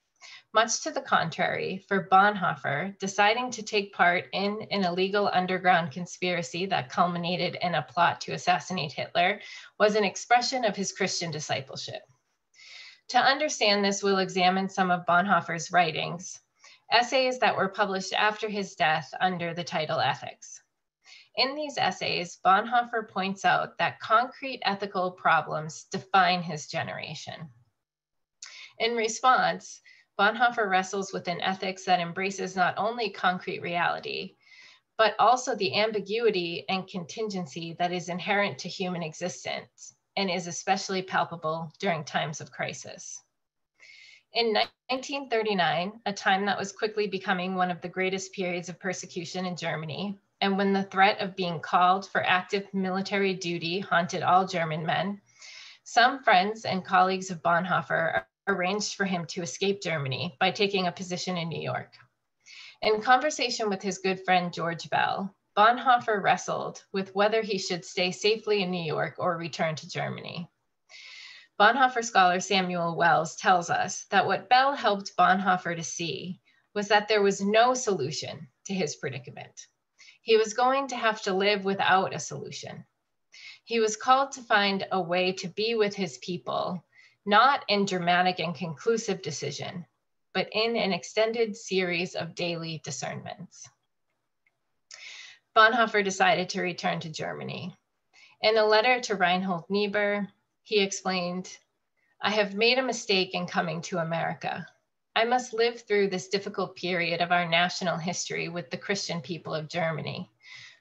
Much to the contrary, for Bonhoeffer, deciding to take part in an illegal underground conspiracy that culminated in a plot to assassinate Hitler was an expression of his Christian discipleship. To understand this, we'll examine some of Bonhoeffer's writings, essays that were published after his death under the title Ethics. In these essays, Bonhoeffer points out that concrete ethical problems define his generation. In response, Bonhoeffer wrestles with an ethics that embraces not only concrete reality, but also the ambiguity and contingency that is inherent to human existence and is especially palpable during times of crisis. In 1939, a time that was quickly becoming one of the greatest periods of persecution in Germany, and when the threat of being called for active military duty haunted all German men, some friends and colleagues of Bonhoeffer arranged for him to escape Germany by taking a position in New York. In conversation with his good friend George Bell, Bonhoeffer wrestled with whether he should stay safely in New York or return to Germany. Bonhoeffer scholar Samuel Wells tells us that what Bell helped Bonhoeffer to see was that there was no solution to his predicament. He was going to have to live without a solution. He was called to find a way to be with his people not in dramatic and conclusive decision, but in an extended series of daily discernments. Bonhoeffer decided to return to Germany. In a letter to Reinhold Niebuhr, he explained, I have made a mistake in coming to America. I must live through this difficult period of our national history with the Christian people of Germany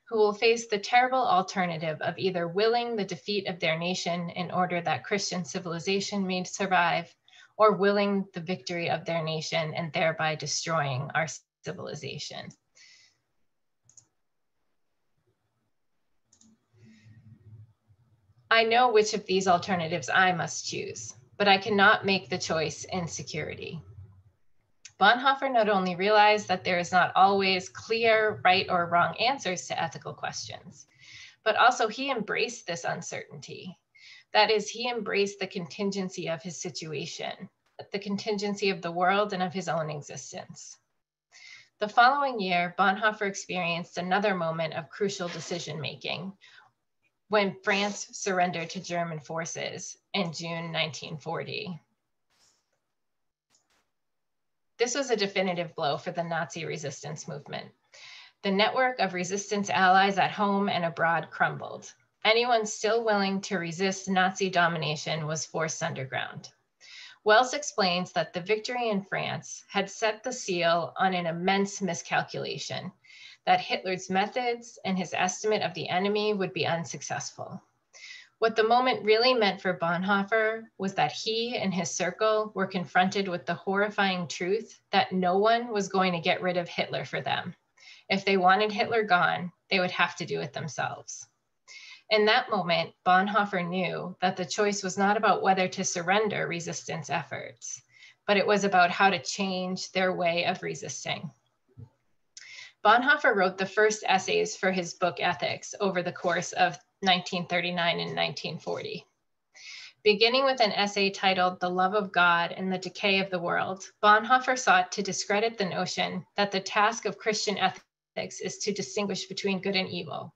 who will face the terrible alternative of either willing the defeat of their nation in order that Christian civilization may survive, or willing the victory of their nation and thereby destroying our civilization. I know which of these alternatives I must choose, but I cannot make the choice in security. Bonhoeffer not only realized that there is not always clear right or wrong answers to ethical questions, but also he embraced this uncertainty. That is, he embraced the contingency of his situation, the contingency of the world and of his own existence. The following year, Bonhoeffer experienced another moment of crucial decision making when France surrendered to German forces in June 1940. This was a definitive blow for the Nazi resistance movement. The network of resistance allies at home and abroad crumbled. Anyone still willing to resist Nazi domination was forced underground. Wells explains that the victory in France had set the seal on an immense miscalculation that Hitler's methods and his estimate of the enemy would be unsuccessful. What the moment really meant for Bonhoeffer was that he and his circle were confronted with the horrifying truth that no one was going to get rid of Hitler for them. If they wanted Hitler gone, they would have to do it themselves. In that moment, Bonhoeffer knew that the choice was not about whether to surrender resistance efforts, but it was about how to change their way of resisting. Bonhoeffer wrote the first essays for his book Ethics over the course of 1939 and 1940. Beginning with an essay titled The Love of God and the Decay of the World, Bonhoeffer sought to discredit the notion that the task of Christian ethics is to distinguish between good and evil.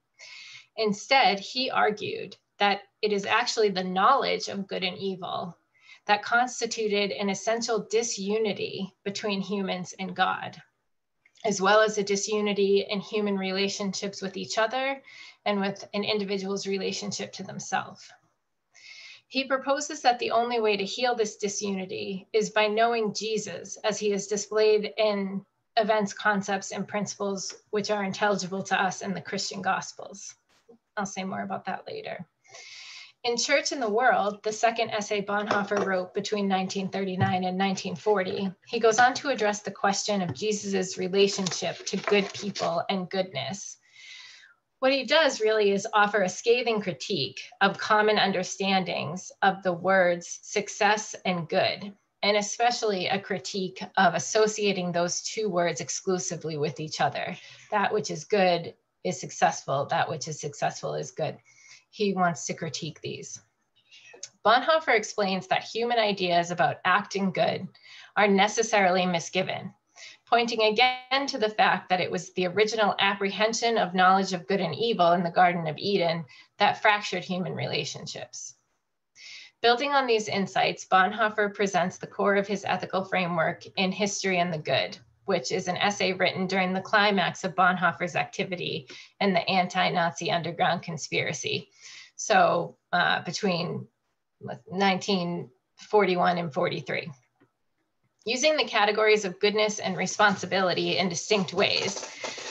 Instead, he argued that it is actually the knowledge of good and evil that constituted an essential disunity between humans and God as well as a disunity in human relationships with each other and with an individual's relationship to themselves. He proposes that the only way to heal this disunity is by knowing Jesus as he is displayed in events, concepts, and principles which are intelligible to us in the Christian Gospels. I'll say more about that later. In Church and the World, the second essay Bonhoeffer wrote between 1939 and 1940, he goes on to address the question of Jesus' relationship to good people and goodness. What he does really is offer a scathing critique of common understandings of the words success and good, and especially a critique of associating those two words exclusively with each other. That which is good is successful, that which is successful is good he wants to critique these. Bonhoeffer explains that human ideas about acting good are necessarily misgiven, pointing again to the fact that it was the original apprehension of knowledge of good and evil in the Garden of Eden that fractured human relationships. Building on these insights, Bonhoeffer presents the core of his ethical framework in History and the Good, which is an essay written during the climax of Bonhoeffer's activity in the anti Nazi underground conspiracy. So uh, between 1941 and 43. Using the categories of goodness and responsibility in distinct ways,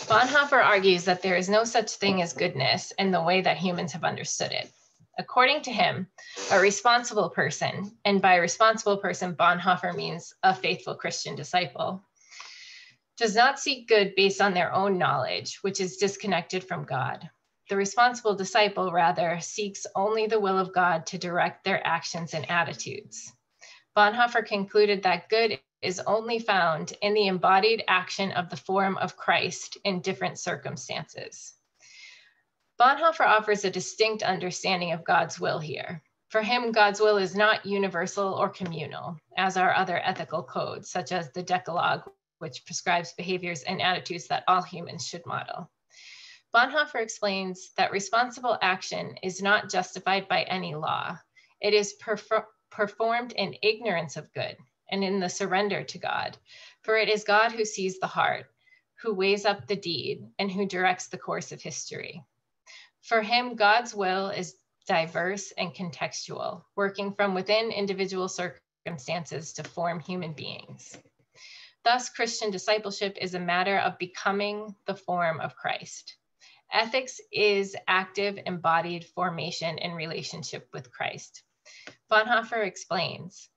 Bonhoeffer argues that there is no such thing as goodness in the way that humans have understood it. According to him, a responsible person, and by responsible person, Bonhoeffer means a faithful Christian disciple, does not seek good based on their own knowledge, which is disconnected from God. The responsible disciple, rather, seeks only the will of God to direct their actions and attitudes. Bonhoeffer concluded that good is only found in the embodied action of the form of Christ in different circumstances. Bonhoeffer offers a distinct understanding of God's will here. For him, God's will is not universal or communal, as are other ethical codes, such as the Decalogue, which prescribes behaviors and attitudes that all humans should model. Bonhoeffer explains that responsible action is not justified by any law. It is perfor- performed in ignorance of good and in the surrender to God. For it is God who sees the heart, who weighs up the deed, and who directs the course of history. For him, God's will is diverse and contextual, working from within individual circumstances to form human beings. Thus, Christian discipleship is a matter of becoming the form of Christ. Ethics is active embodied formation in relationship with Christ. Bonhoeffer explains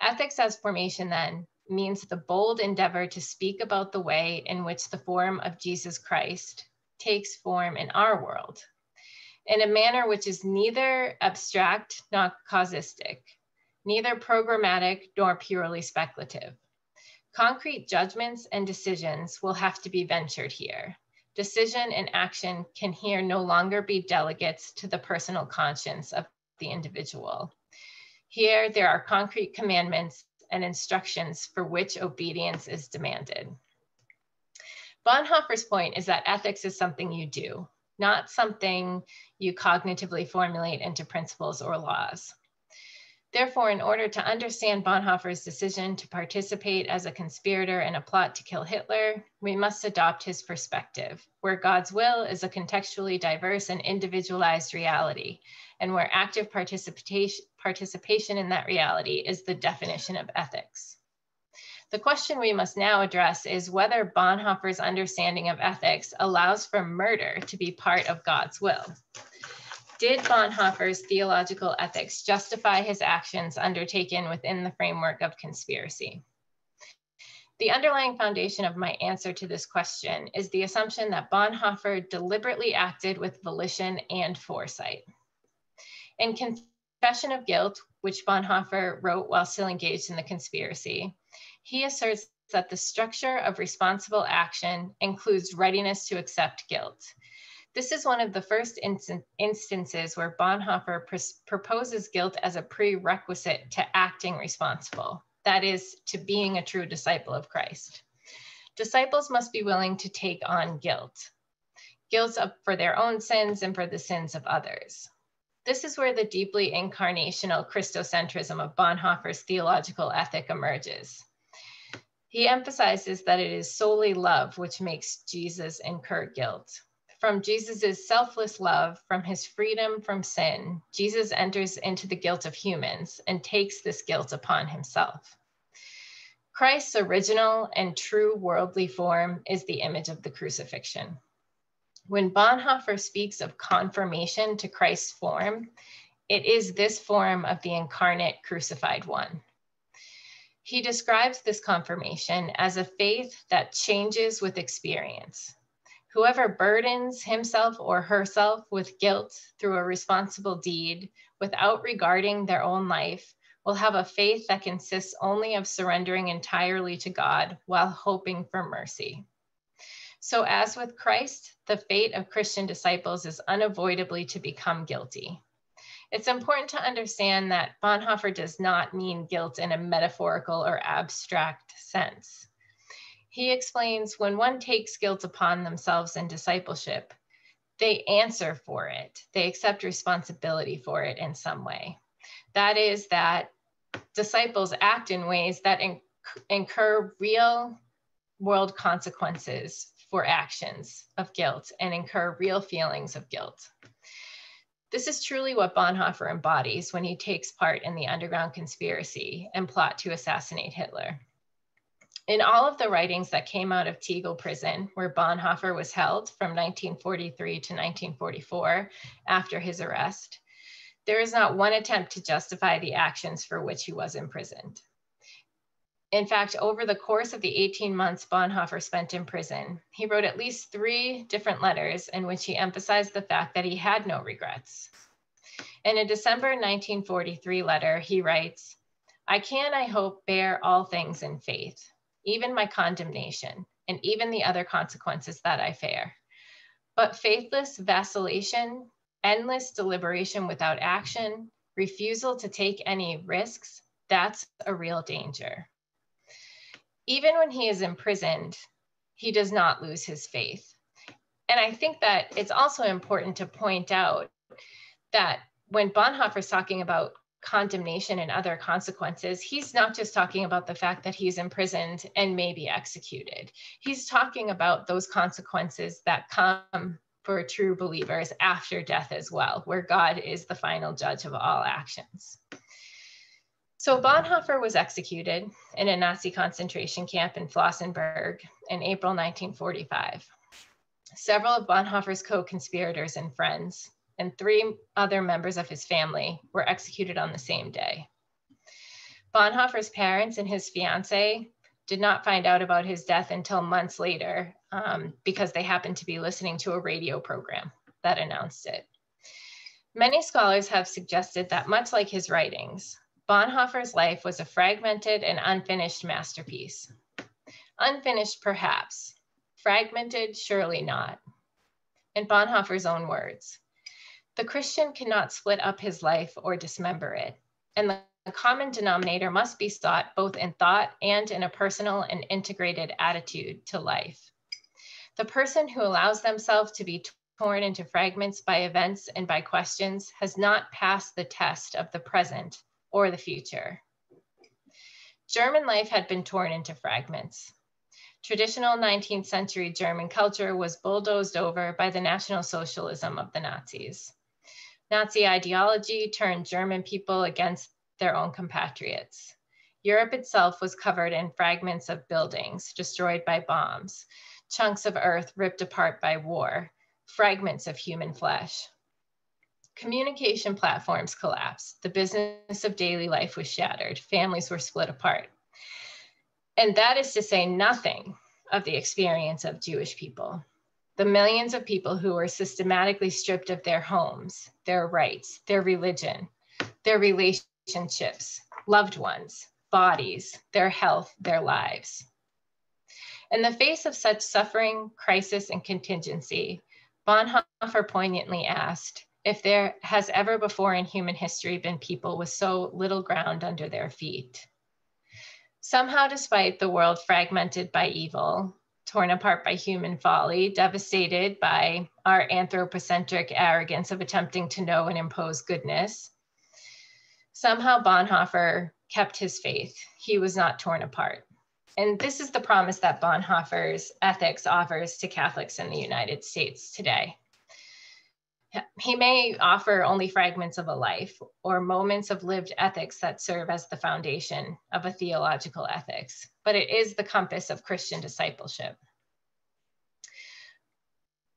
Ethics as formation, then, means the bold endeavor to speak about the way in which the form of Jesus Christ takes form in our world. in a manner which is neither abstract nor casuistic, neither programmatic nor purely speculative. Concrete judgments and decisions will have to be ventured here. Decision and action can here no longer be delegates to the personal conscience of the individual. Here, there are concrete commandments and instructions for which obedience is demanded. Bonhoeffer's point is that ethics is something you do, not something you cognitively formulate into principles or laws. Therefore, in order to understand Bonhoeffer's decision to participate as a conspirator in a plot to kill Hitler, we must adopt his perspective, where God's will is a contextually diverse and individualized reality, and where active participation, participation in that reality is the definition of ethics. The question we must now address is whether Bonhoeffer's understanding of ethics allows for murder to be part of God's will. Did Bonhoeffer's theological ethics justify his actions undertaken within the framework of conspiracy? The underlying foundation of my answer to this question is the assumption that Bonhoeffer deliberately acted with volition and foresight. In Confession of Guilt, which Bonhoeffer wrote while still engaged in the conspiracy, he asserts that the structure of responsible action includes readiness to accept guilt. This is one of the first instan instances where Bonhoeffer pr proposes guilt as a prerequisite to acting responsible, that is, to being a true disciple of Christ. Disciples must be willing to take on guilt, guilt up for their own sins and for the sins of others. This is where the deeply incarnational Christocentrism of Bonhoeffer's theological ethic emerges. He emphasizes that it is solely love which makes Jesus incur guilt. From Jesus' selfless love, from his freedom from sin, Jesus enters into the guilt of humans and takes this guilt upon himself. Christ's original and true worldly form is the image of the crucifixion. When Bonhoeffer speaks of conformation to Christ's form, it is this form of the incarnate crucified one. He describes this conformation as a faith that changes with experience. Whoever burdens himself or herself with guilt through a responsible deed without regarding their own life will have a faith that consists only of surrendering entirely to God while hoping for mercy. So, as with Christ, the fate of Christian disciples is unavoidably to become guilty. It's important to understand that Bonhoeffer does not mean guilt in a metaphorical or abstract sense. He explains when one takes guilt upon themselves in discipleship, they answer for it, they accept responsibility for it in some way. That is, that disciples act in ways that incur real world consequences for actions of guilt and incur real feelings of guilt. This is truly what Bonhoeffer embodies when he takes part in the underground conspiracy and plot to assassinate Hitler. In all of the writings that came out of Tegel prison, where Bonhoeffer was held from 1943 to 1944 after his arrest, there is not one attempt to justify the actions for which he was imprisoned. In fact, over the course of the 18 months Bonhoeffer spent in prison, he wrote at least three different letters in which he emphasized the fact that he had no regrets. In a December 1943 letter, he writes, I can, I hope, bear all things in faith, even my condemnation, and even the other consequences that I fear. But faithless vacillation, endless deliberation without action, refusal to take any risks, that's a real danger even when he is imprisoned, he does not lose his faith. And I think that it's also important to point out that when Bonhoeffer is talking about condemnation and other consequences, he's not just talking about the fact that he's imprisoned and may be executed. He's talking about those consequences that come for true believers after death as well, where God is the final judge of all actions. So Bonhoeffer was executed in a Nazi concentration camp in Flossenburg in April 1945. Several of Bonhoeffer's co-conspirators and friends and three other members of his family were executed on the same day. Bonhoeffer's parents and his fiance did not find out about his death until months later um, because they happened to be listening to a radio program that announced it. Many scholars have suggested that much like his writings, Bonhoeffer's life was a fragmented and unfinished masterpiece. Unfinished, perhaps. Fragmented, surely not. In Bonhoeffer's own words, the Christian cannot split up his life or dismember it, and the common denominator must be sought both in thought and in a personal and integrated attitude to life. The person who allows themselves to be torn into fragments by events and by questions has not passed the test of the present or the future. German life had been torn into fragments. Traditional 19th century German culture was bulldozed over by the National Socialism of the Nazis. Nazi ideology turned German people against their own compatriots. Europe itself was covered in fragments of buildings destroyed by bombs, chunks of earth ripped apart by war, fragments of human flesh. Communication platforms collapsed. The business of daily life was shattered. Families were split apart. And that is to say nothing of the experience of Jewish people. The millions of people who were systematically stripped of their homes, their rights, their religion, their relationships, loved ones, bodies, their health, their lives. In the face of such suffering, crisis, and contingency, Bonhoeffer poignantly asked if there has ever before in human history been people with so little ground under their feet. Somehow, despite the world fragmented by evil, torn apart by human folly, devastated by our anthropocentric arrogance of attempting to know and impose goodness, somehow Bonhoeffer kept his faith. He was not torn apart. And this is the promise that Bonhoeffer's ethics offers to Catholics in the United States today. He may offer only fragments of a life or moments of lived ethics that serve as the foundation of a theological ethics, but it is the compass of Christian discipleship.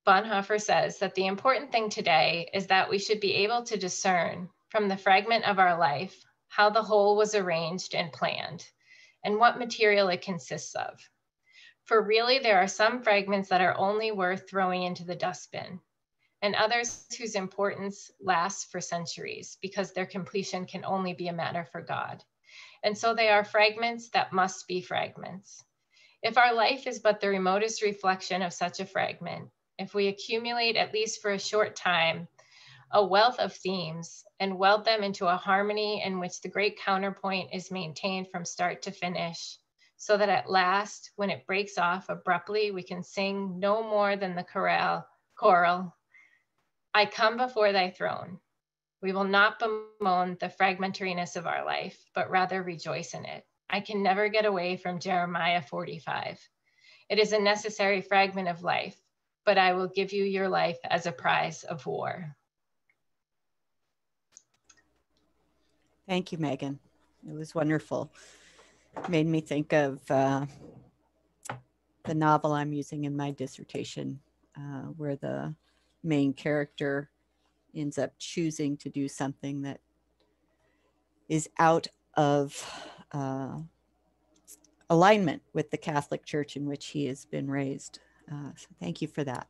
Bonhoeffer says that the important thing today is that we should be able to discern from the fragment of our life how the whole was arranged and planned and what material it consists of. For really, there are some fragments that are only worth throwing into the dustbin, and others whose importance lasts for centuries because their completion can only be a matter for God. And so they are fragments that must be fragments. If our life is but the remotest reflection of such a fragment, if we accumulate, at least for a short time, a wealth of themes and weld them into a harmony in which the great counterpoint is maintained from start to finish, so that at last, when it breaks off abruptly, we can sing no more than the chorale, choral, I come before thy throne. We will not bemoan the fragmentariness of our life, but rather rejoice in it. I can never get away from Jeremiah 45. It is a necessary fragment of life, but I will give you your life as a prize of war. Thank you, Meghan. It was wonderful. made me think of uh, the novel I'm using in my dissertation, uh, where the main character ends up choosing to do something that is out of uh, alignment with the Catholic Church in which he has been raised. Uh, so thank you for that.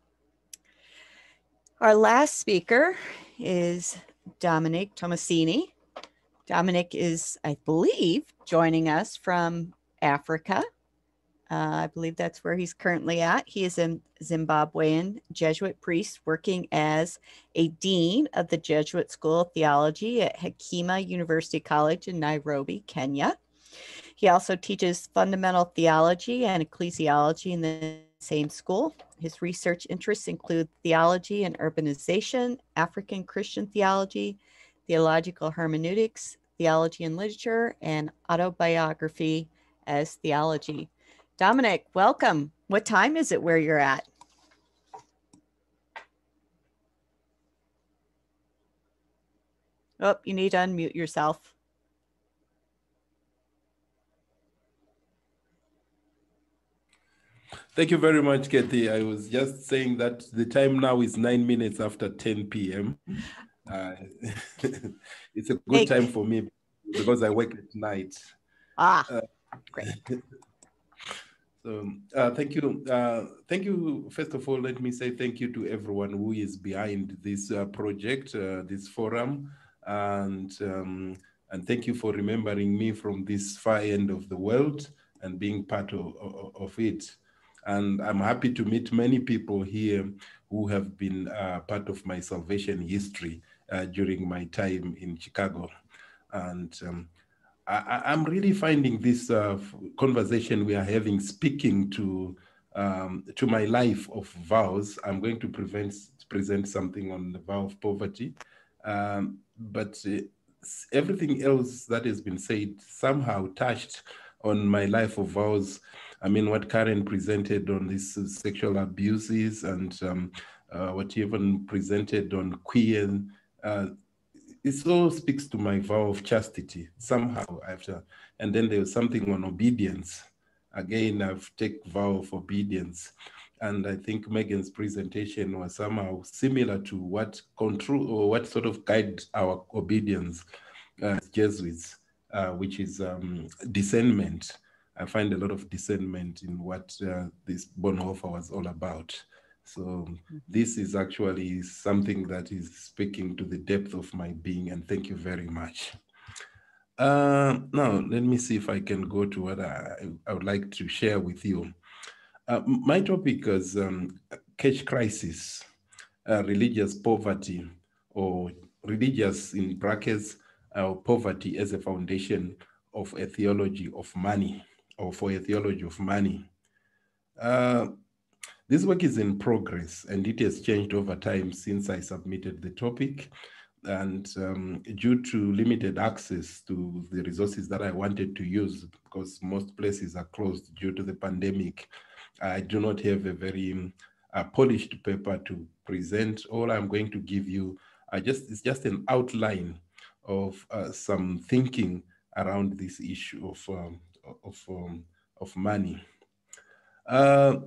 Our last speaker is Dominic Tomuseni. Dominic is, I believe, joining us from Africa. Uh, I believe that's where he's currently at. He is a Zimbabwean Jesuit priest working as a dean of the Jesuit School of Theology at Hekima University College in Nairobi, Kenya. He also teaches fundamental theology and ecclesiology in the same school. His research interests include theology and urbanization, African Christian theology, theological hermeneutics, theology and literature, and autobiography as theology. Dominic, welcome. What time is it where you're at? Oh, you need to unmute yourself. Thank you very much, Cathy. I was just saying that the time now is nine minutes after 10 p.m. Uh, <laughs> it's a good hey. time for me because I work at night. Ah, uh, great. <laughs> So uh, thank you. Uh, thank you. First of all, let me say thank you to everyone who is behind this uh, project, uh, this forum, and um, and thank you for remembering me from this far end of the world and being part of, of, of it. And I'm happy to meet many people here who have been uh, part of my salvation history uh, during my time in Chicago. And um, I, am really finding this uh, conversation we are having speaking to um, to my life of vows. I'm going to prevent, present something on the vow of poverty, um, but uh, everything else that has been said somehow touched on my life of vows. I mean, what Karen presented on these sexual abuses and um, uh, what even presented on queer uh, it all speaks to my vow of chastity. Somehow after and then there's something on obedience. Again i've take vow of obedience. And i think meghan's presentation was somehow similar to what control or what sort of guides our obedience as jesuits uh, which is um, discernment. I find a lot of discernment in what uh, this bonhoeffer was all about so mm-hmm. this is actually something that is speaking to the depth of my being, and thank you very much. Uh, now, let me see if I can go to what I, I would like to share with you. Uh, my topic is um, cash crisis, uh, religious poverty, or religious in brackets, uh, poverty as a foundation of a theology of money, or for a theology of money. This work is in progress and it has changed over time since I submitted the topic. And um, due to limited access to the resources that I wanted to use, because most places are closed due to the pandemic, I do not have a very uh, polished paper to present. All I'm going to give you uh, just is just an outline of uh, some thinking around this issue of um, of um, of money. Uh,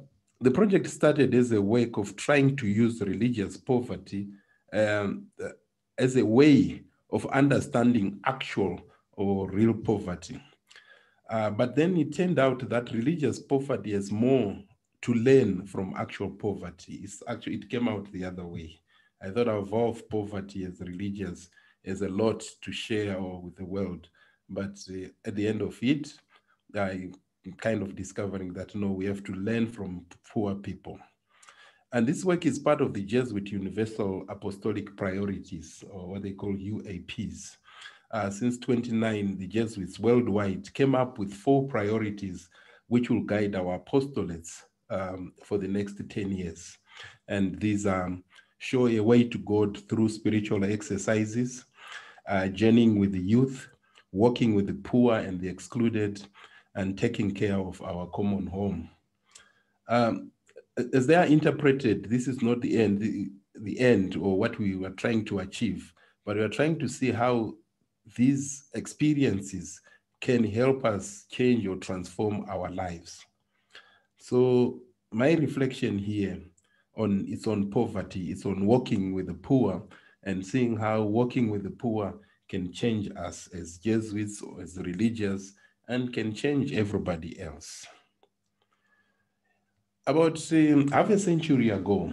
the project started as a work of trying to use religious poverty um, as a way of understanding actual or real poverty. Uh, but then it turned out that religious poverty has more to learn from actual poverty. It's actually, it came out the other way. I thought our vow of poverty as religious has a lot to share with the world. But uh, at the end of it, I kind of discovering that no, we have to learn from poor people. And this work is part of the Jesuit Universal Apostolic Priorities, or what they call UAPs. Uh, since 29, the Jesuits worldwide came up with four priorities which will guide our apostolates um, for the next 10 years. And these are show a way to God through spiritual exercises, uh, journeying with the youth, working with the poor and the excluded, and taking care of our common home. Um, as they are interpreted, this is not the end, the, the end or what we were trying to achieve, but we are trying to see how these experiences can help us change or transform our lives. So my reflection here on it's on poverty, it's on working with the poor and seeing how working with the poor can change us as Jesuits or as religious and can change everybody else. About um, half a century ago,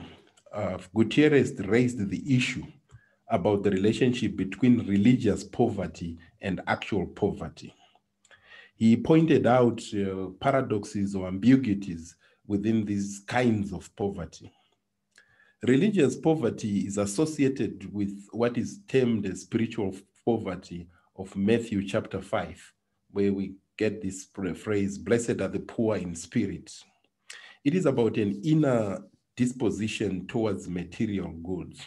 uh, Gutierrez raised the issue about the relationship between religious poverty and actual poverty. He pointed out uh, paradoxes or ambiguities within these kinds of poverty. Religious poverty is associated with what is termed as spiritual poverty of Matthew chapter 5, where we get this phrase, blessed are the poor in spirit. It is about an inner disposition towards material goods.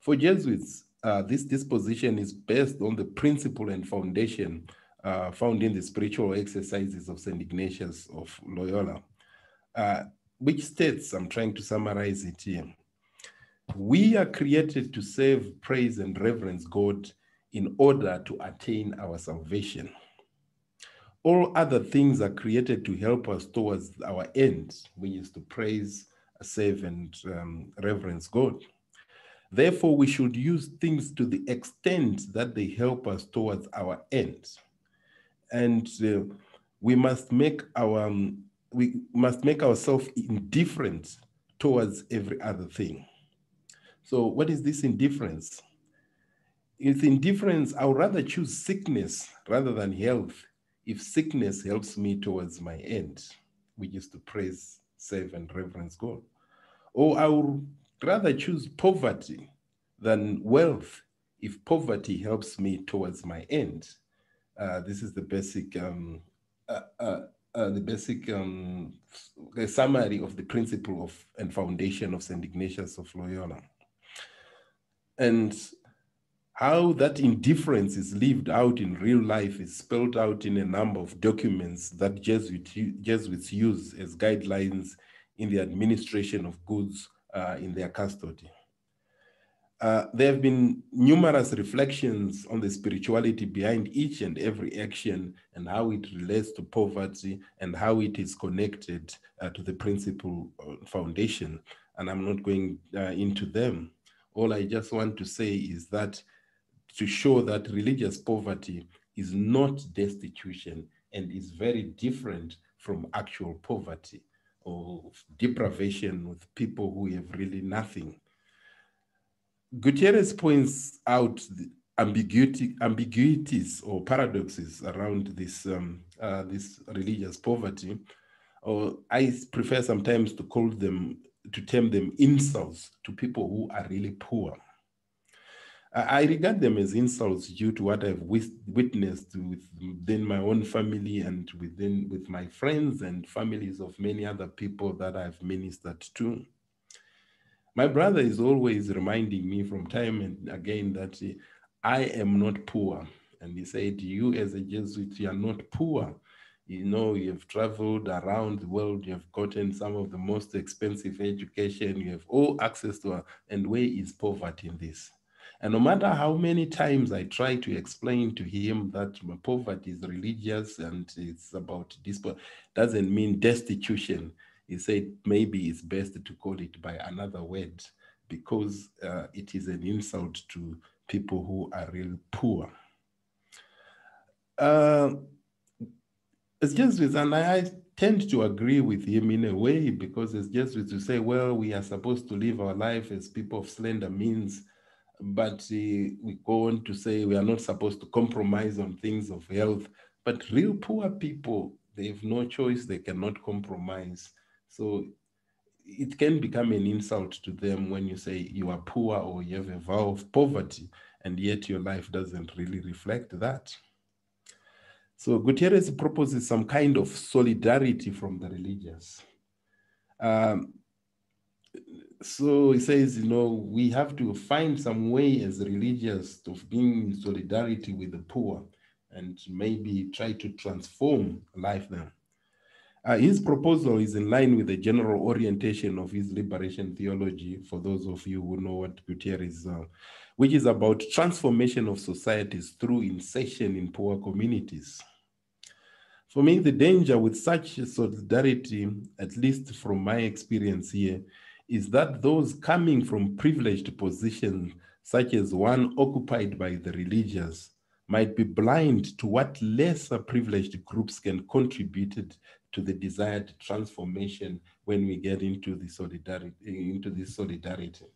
For Jesuits, uh, this disposition is based on the principle and foundation uh, found in the spiritual exercises of St. Ignatius of Loyola, uh, which states, I'm trying to summarize it here, we are created to serve, praise, and reverence God in order to attain our salvation. All other things are created to help us towards our end, which is to praise, save, and um, reverence God. Therefore, we should use things to the extent that they help us towards our end. And uh, we must make our um, we must make ourselves indifferent towards every other thing. So, what is this indifference? It's indifference, I would rather choose sickness rather than health if sickness helps me towards my end, which is to praise, serve, and reverence God. Or I would rather choose poverty than wealth if poverty helps me towards my end. Uh, this is the basic um, uh, uh, uh, the basic um, the summary of the principle of and foundation of St. Ignatius of Loyola. And how that indifference is lived out in real life is spelled out in a number of documents that Jesuit, Jesuits use as guidelines in the administration of goods uh, in their custody. Uh, there have been numerous reflections on the spirituality behind each and every action and how it relates to poverty and how it is connected uh, to the principle uh, foundation. And I'm not going uh, into them. All I just want to say is that to show that religious poverty is not destitution and is very different from actual poverty or deprivation with people who have really nothing. Gutierrez points out the ambiguity, ambiguities or paradoxes around this, um, uh, this religious poverty, or I prefer sometimes to call them, to term them insults to people who are really poor. I regard them as insults due to what I've witnessed within my own family and within with my friends and families of many other people that I've ministered to. My brother is always reminding me from time and again that I am not poor. And he said, You, as a Jesuit, you are not poor. You know, you have traveled around the world, you have gotten some of the most expensive education, you have all access to, and where is poverty in this? And no matter how many times I try to explain to him that poverty is religious and it's about this, doesn't mean destitution he said maybe it's best to call it by another word because uh, it is an insult to people who are real poor. Uh, it's just and I tend to agree with him in a way because it's just to say, well, we are supposed to live our life as people of slender means, but uh, we go on to say we are not supposed to compromise on things of health. But real poor people, they have no choice, they cannot compromise. So it can become an insult to them when you say you are poor or you have a vow of poverty, and yet your life doesn't really reflect that. So Gutierrez proposes some kind of solidarity from the religious. Um, so he says, you know, we have to find some way as religious of being in solidarity with the poor and maybe try to transform life there. Uh, his proposal is in line with the general orientation of his liberation theology, for those of you who know what Gutierrez is, uh, which is about transformation of societies through insertion in poor communities. For me, the danger with such solidarity, at least from my experience here, is that those coming from privileged positions, such as one occupied by the religious, might be blind to what lesser privileged groups can contribute to the desired transformation when we get into the solidarity into solidarity.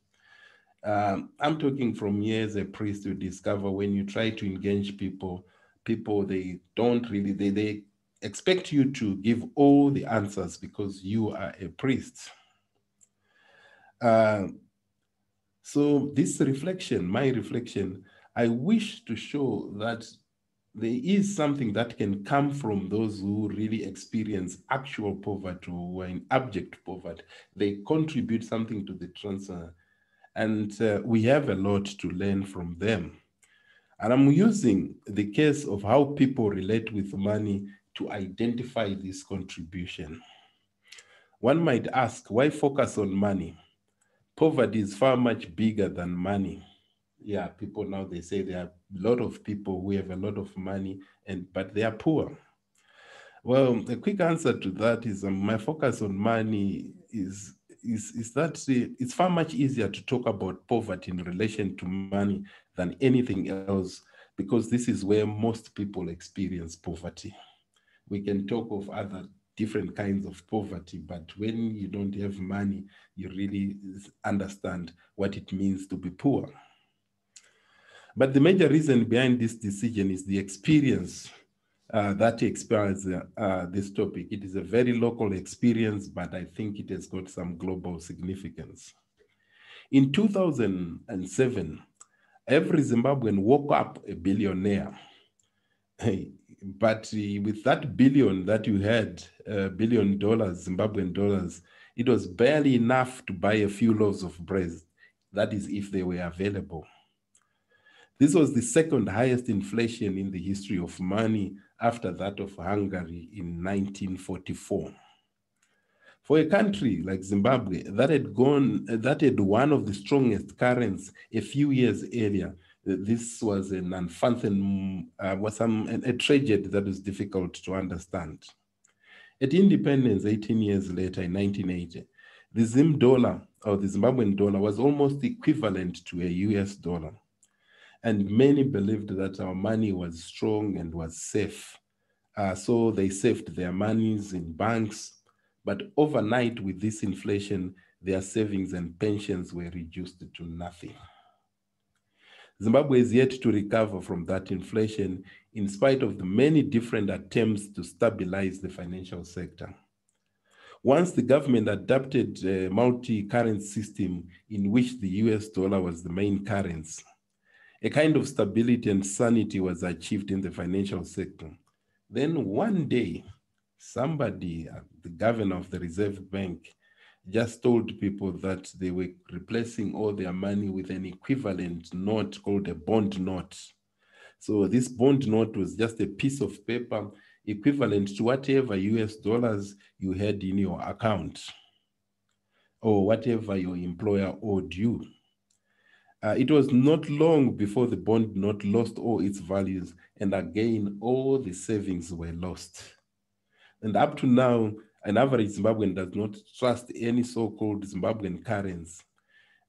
Um, I'm talking from years a priest to discover when you try to engage people, people they don't really they they expect you to give all the answers because you are a priest. Uh, so this reflection, my reflection, I wish to show that there is something that can come from those who really experience actual poverty or in abject poverty. They contribute something to the transfer, and uh, we have a lot to learn from them. And I'm using the case of how people relate with money to identify this contribution. One might ask, why focus on money? Poverty is far much bigger than money yeah, people now they say there are a lot of people who have a lot of money and but they are poor. Well, the quick answer to that is um, my focus on money is is is that it's far much easier to talk about poverty in relation to money than anything else because this is where most people experience poverty. We can talk of other different kinds of poverty. But when you don't have money, you really understand what it means to be poor. But the major reason behind this decision is the experience uh, that experience uh, this topic. It is a very local experience, but I think it has got some global significance. In 2007, every Zimbabwean woke up a billionaire. But uh, with that billion that you had, a billion dollars, Zimbabwean dollars, it was barely enough to buy a few loaves of bread. That is, if they were available. This was the second highest inflation in the history of money after that of Hungary in 1944. For a country like Zimbabwe that had gone, that had one of the strongest currents a few years earlier, this was an unfathomable, uh, was some, a tragedy that was difficult to understand. At independence 18 years later in 1980, the Zim dollar or the Zimbabwean dollar was almost equivalent to a US dollar. And many believed that our money was strong and was safe. Uh, so they saved their monies in banks. But overnight, with this inflation, their savings and pensions were reduced to nothing. Zimbabwe is yet to recover from that inflation in spite of the many different attempts to stabilize the financial sector. Once the government adopted a multi-currency system in which the US dollar was the main currency, a kind of stability and sanity was achieved in the financial sector. Then one day, somebody, the governor of the Reserve Bank, just told people that they were replacing all their money with an equivalent note called a bond note. So this bond note was just a piece of paper equivalent to whatever US dollars you had in your account or whatever your employer owed you. Uh, it was not long before the bond note lost all its values, and again, all the savings were lost. And up to now, an average Zimbabwean does not trust any so called Zimbabwean currency.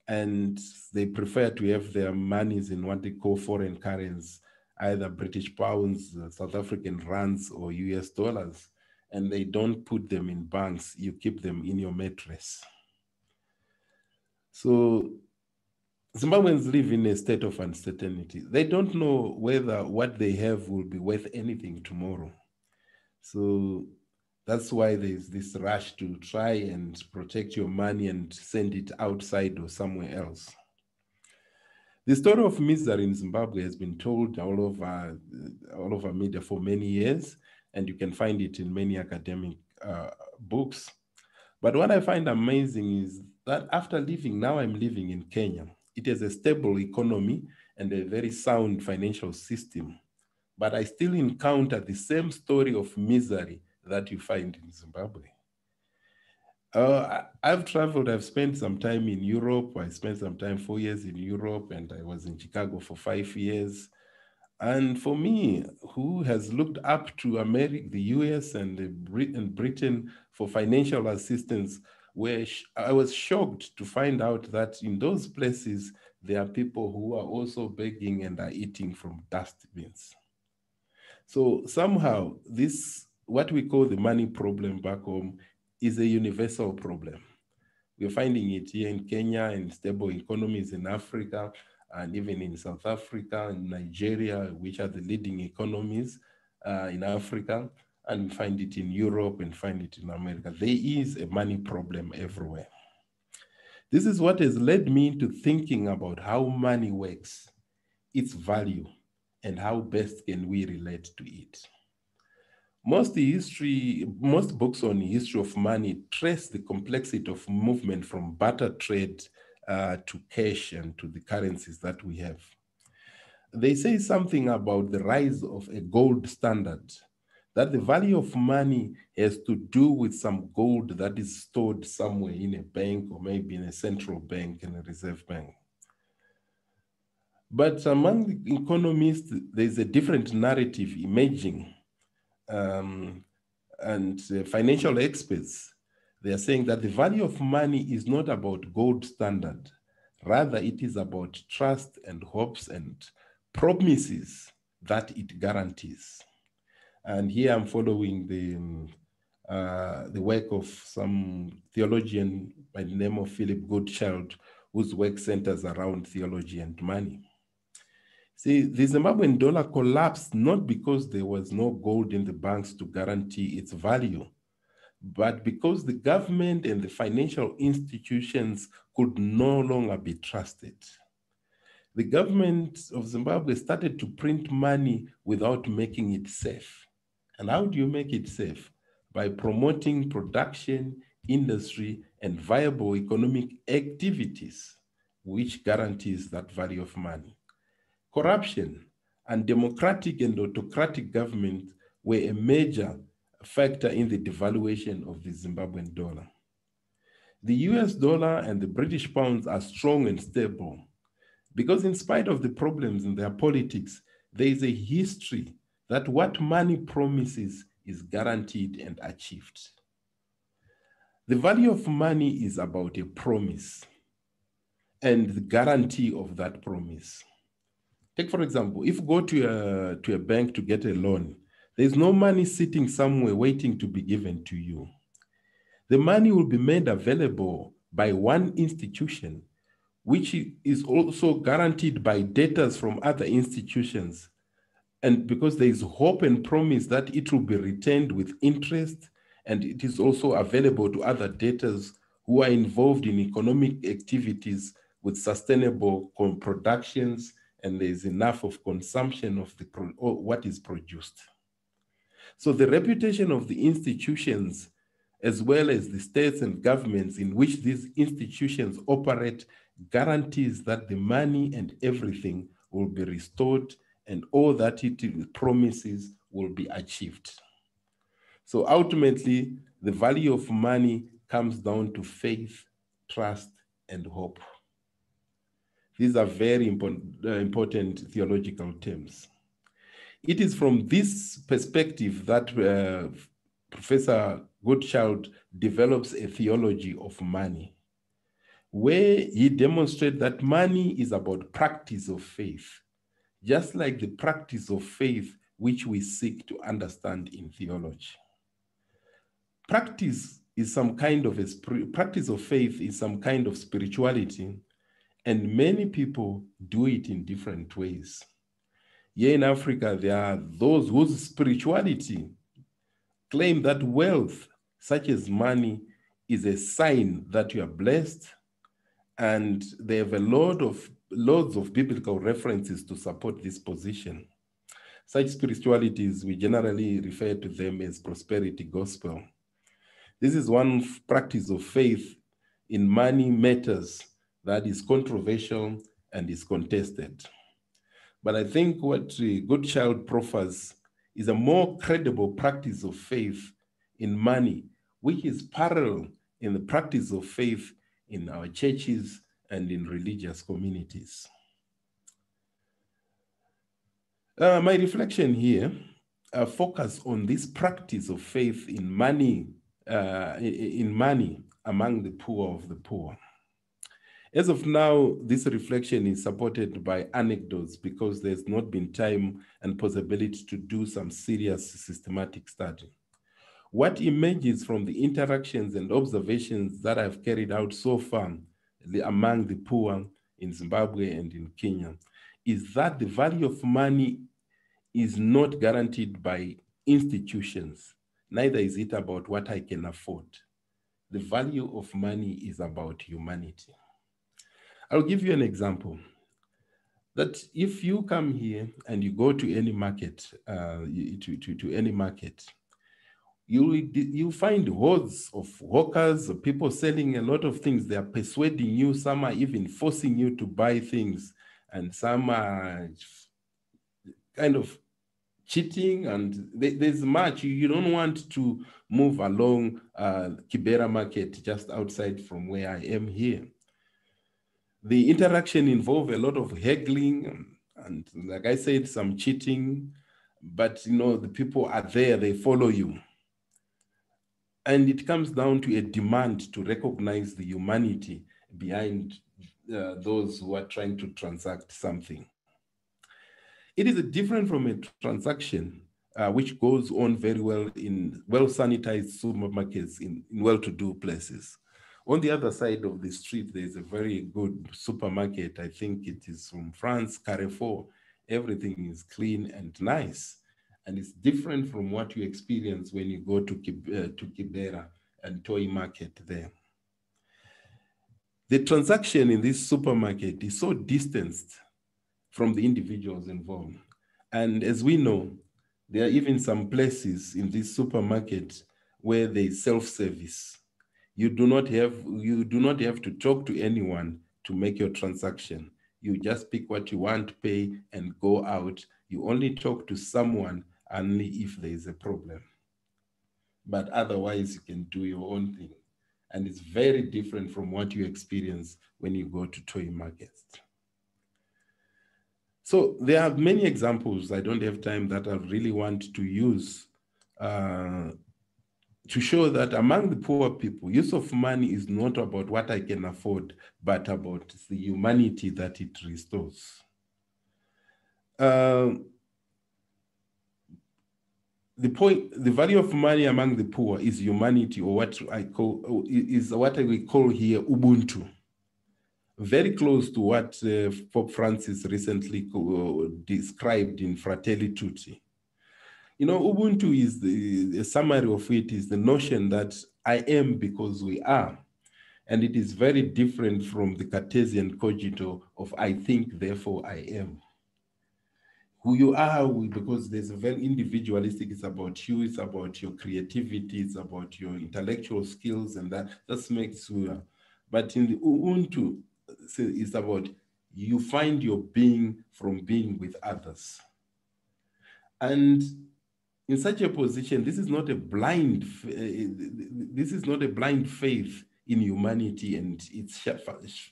And they prefer to have their monies in what they call foreign currencies, either British pounds, uh, South African rands, or US dollars. And they don't put them in banks, you keep them in your mattress. So Zimbabweans live in a state of uncertainty. They don't know whether what they have will be worth anything tomorrow. So that's why there's this rush to try and protect your money and send it outside or somewhere else. The story of misery in Zimbabwe has been told all over, all over media for many years, and you can find it in many academic uh, books. But what I find amazing is that after living, now I'm living in Kenya, it has a stable economy and a very sound financial system. But I still encounter the same story of misery that you find in Zimbabwe. Uh, I've traveled, I've spent some time in Europe. I spent some time, four years in Europe, and I was in Chicago for five years. And for me, who has looked up to America, the US and, the Brit- and Britain for financial assistance, where I was shocked to find out that in those places, there are people who are also begging and are eating from dustbins. So somehow this, what we call the money problem back home is a universal problem. We're finding it here in Kenya and stable economies in Africa and even in South Africa and Nigeria, which are the leading economies uh, in Africa and we find it in Europe and find it in America. There is a money problem everywhere. This is what has led me into thinking about how money works, its value, and how best can we relate to it. Most history, most books on the history of money trace the complexity of movement from barter trade uh, to cash and to the currencies that we have. They say something about the rise of a gold standard that the value of money has to do with some gold that is stored somewhere in a bank or maybe in a central bank and a reserve bank. But among the economists, there's a different narrative emerging. Um, and uh, financial experts, they are saying that the value of money is not about gold standard. Rather, it is about trust and hopes and promises that it guarantees. And here I'm following the, um, uh, the work of some theologian by the name of Philip Goodchild, whose work centers around theology and money. See, the Zimbabwean dollar collapsed not because there was no gold in the banks to guarantee its value, but because the government and the financial institutions could no longer be trusted. The government of Zimbabwe started to print money without making it safe. And how do you make it safe? By promoting production, industry, and viable economic activities, which guarantees that value of money. Corruption and democratic and autocratic government were a major factor in the devaluation of the Zimbabwean dollar. The US dollar and the British pounds are strong and stable because, in spite of the problems in their politics, there is a history that what money promises is guaranteed and achieved. The value of money is about a promise and the guarantee of that promise. Take, for example, if you go to a, to a bank to get a loan, there's no money sitting somewhere waiting to be given to you. The money will be made available by one institution, which is also guaranteed by debtors from other institutions. And because there is hope and promise that it will be returned with interest, and it is also available to other debtors who are involved in economic activities with sustainable productions and there's enough of consumption of the what is produced. So the reputation of the institutions, as well as the states and governments in which these institutions operate, guarantees that the money and everything will be restored and all that it promises will be achieved. So ultimately, the value of money comes down to faith, trust, and hope. These are very important, uh, important theological terms. It is from this perspective that uh, Professor Goodchild develops a theology of money, where he demonstrates that money is about practice of faith, just like the practice of faith which we seek to understand in theology. Practice is some kind of a practice of faith is some kind of spirituality and many people do it in different ways. Here in Africa, there are those whose spirituality claim that wealth, such as money, is a sign that you are blessed. And they have a lot of loads of biblical references to support this position. Such spiritualities, we generally refer to them as prosperity gospel. This is one practice of faith in money matters that is controversial and is contested. But I think what Goodchild proffers is a more credible practice of faith in money, which is parallel in the practice of faith in our churches and in religious communities. Uh, my reflection here uh, focus on this practice of faith in money, uh, in money among the poor of the poor. As of now, this reflection is supported by anecdotes because there's not been time and possibility to do some serious systematic study. What emerges from the interactions and observations that I've carried out so far among the poor in Zimbabwe and in Kenya is that the value of money is not guaranteed by institutions. Neither is it about what I can afford. The value of money is about humanity. I'll give you an example. That if you come here and you go to any market, uh, to, to, to any market, you you find hordes of hawkers, people selling a lot of things. They are persuading you. Some are even forcing you to buy things, and some are kind of cheating. And there's much you don't want to move along uh, Kibera Market just outside from where I am here the interaction involved a lot of haggling and, like I said, some cheating. But you know, the people are there, they follow you. And it comes down to a demand to recognize the humanity behind uh, those who are trying to transact something. It is different from a transaction uh, which goes on very well in well sanitized supermarkets in, in well to do places. On the other side of the street, there's a very good supermarket. I think it is from France, Carrefour. Everything is clean and nice. And it's different from what you experience when you go to, uh, to Kibera and Toi market there. The transaction in this supermarket is so distanced from the individuals involved. And as we know, there are even some places in this supermarket where is self-service. You do not have you do not have to talk to anyone to make your transaction. You just pick what you want, to pay, and go out. You only talk to someone only if there is a problem. But otherwise, you can do your own thing. And it's very different from what you experience when you go to Toi markets. So there are many examples, I don't have time that I really want to use uh, to show that among the poor people, use of money is not about what I can afford, but about the humanity that it restores. Uh, the point, the value of money among the poor is humanity, or what I call is what we call here Ubuntu very close to what uh, Pope Francis recently uh, described in Fratelli Tutti. You know, Ubuntu is the, summary of it is the notion that I am because we are. And it is very different from the Cartesian cogito of I think, therefore I am. Who you are, because there's a very individualistic, it's about you, it's about your creativity, it's about your intellectual skills, and that, that makes you. But in the Ubuntu, it's about you find your being from being with others. And in such a position, this is not a blind, uh, this is not a blind faith in humanity and its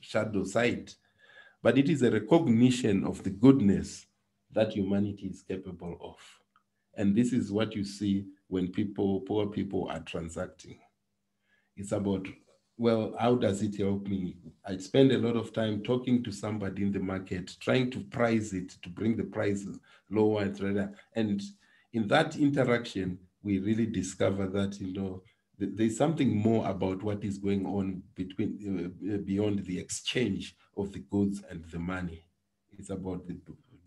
shadow side, but it is a recognition of the goodness that humanity is capable of. And this is what you see when people, poor people are transacting. It's about well, how does it help me? I spend a lot of time talking to somebody in the market, trying to price it to bring the price lower and And in that interaction, we really discover that you know there's something more about what is going on between uh, beyond the exchange of the goods and the money. It's about the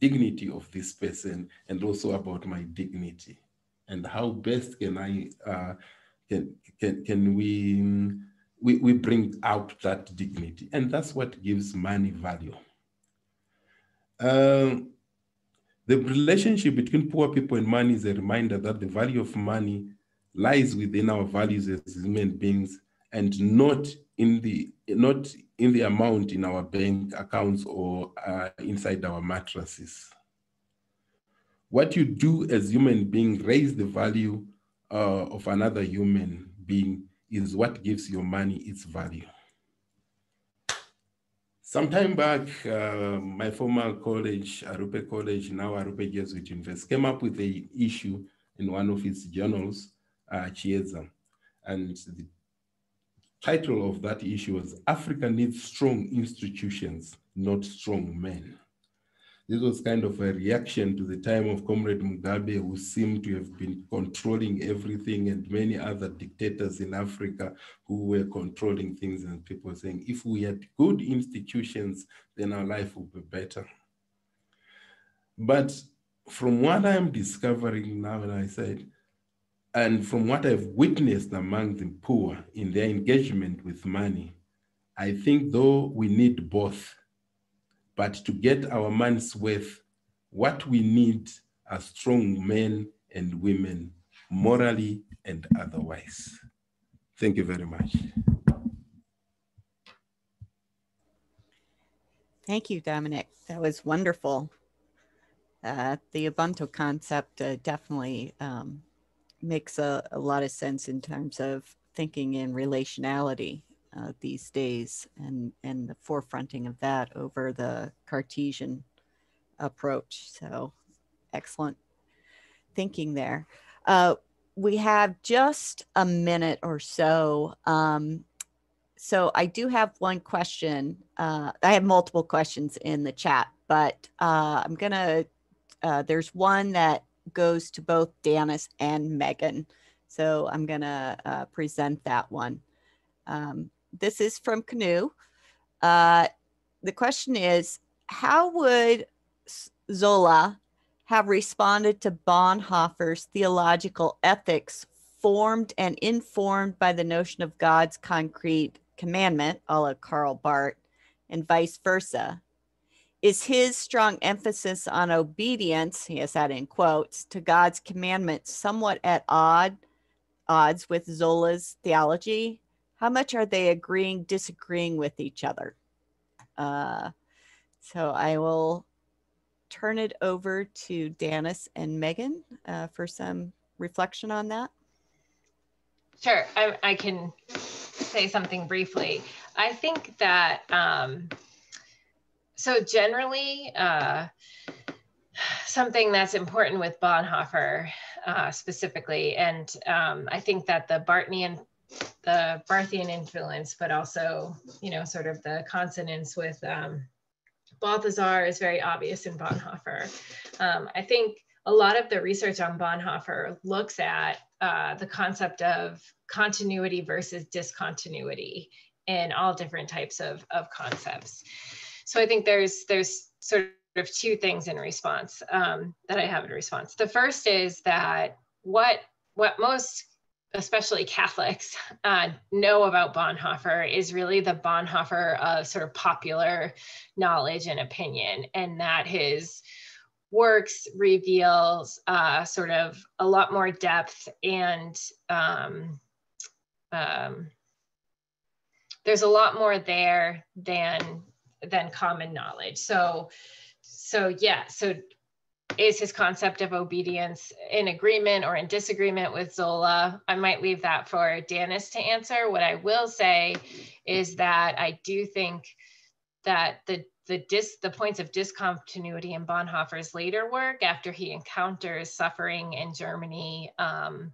dignity of this person and also about my dignity and how best can I uh, can can can we we, we bring out that dignity. And that's what gives money value. Um, the relationship between poor people and money is a reminder that the value of money lies within our values as human beings and not in the not in the amount in our bank accounts or uh, inside our mattresses. What you do as human being raise the value uh, of another human being is what gives your money its value. Sometime back, uh, my former college, Arrupe College, now Arrupe Jesuit University, came up with a issue in one of its journals, uh, Chieza. And the title of that issue was Africa needs strong institutions, not strong men. This was kind of a reaction to the time of Comrade Mugabe, who seemed to have been controlling everything, and many other dictators in Africa who were controlling things, and people saying, if we had good institutions, then our life would be better. But from what I'm discovering now, and I said, and from what I've witnessed among the poor in their engagement with money, I think though we need both, but to get our money's worth, what we need are strong men and women, morally and otherwise. Thank you very much. Thank you, Dominic. That was wonderful. Uh, the Ubuntu concept uh, definitely um, makes a, a, lot of sense in terms of thinking in relationality uh, these days and, and the forefronting of that over the Cartesian approach. So excellent thinking there. Uh, we have just a minute or so. Um, so I do have one question. Uh, I have multiple questions in the chat, but uh, I'm gonna, uh, there's one that goes to both Dannis and Meghan. So I'm going to uh, present that one. Um, this is from Canoe. Uh, the question is How would Sölle have responded to Bonhoeffer's theological ethics formed and informed by the notion of God's concrete commandment, a la Karl Barth, and vice versa? Is his strong emphasis on obedience, he has that in quotes, to God's commandment somewhat at odd odds with Sölle's theology? How much are they agreeing, disagreeing with each other? Uh, so I will turn it over to Dannis and Meghan uh, for some reflection on that. Sure, I, I, can say something briefly. I think that um, so generally, uh, something that's important with Bonhoeffer uh, specifically, and um, I think that the Barthian, the Barthian influence, but also you know sort of the consonance with um, Balthasar is very obvious in Bonhoeffer. Um, I think a lot of the research on Bonhoeffer looks at uh, the concept of continuity versus discontinuity in all different types of, of concepts so I think there's there's sort of two things in response um, that I have in response. The first is that what what most especially Catholics uh, know about Bonhoeffer is really the Bonhoeffer of sort of popular knowledge and opinion, and that his works reveals uh, sort of a lot more depth and um, um, there's a lot more there than than common knowledge. So, so yeah, so is his concept of obedience in agreement or in disagreement with Sölle? I might leave that for Dannis to answer. What I will say is that I do think that the the dis the points of discontinuity in Bonhoeffer's later work after he encounters suffering in Germany um,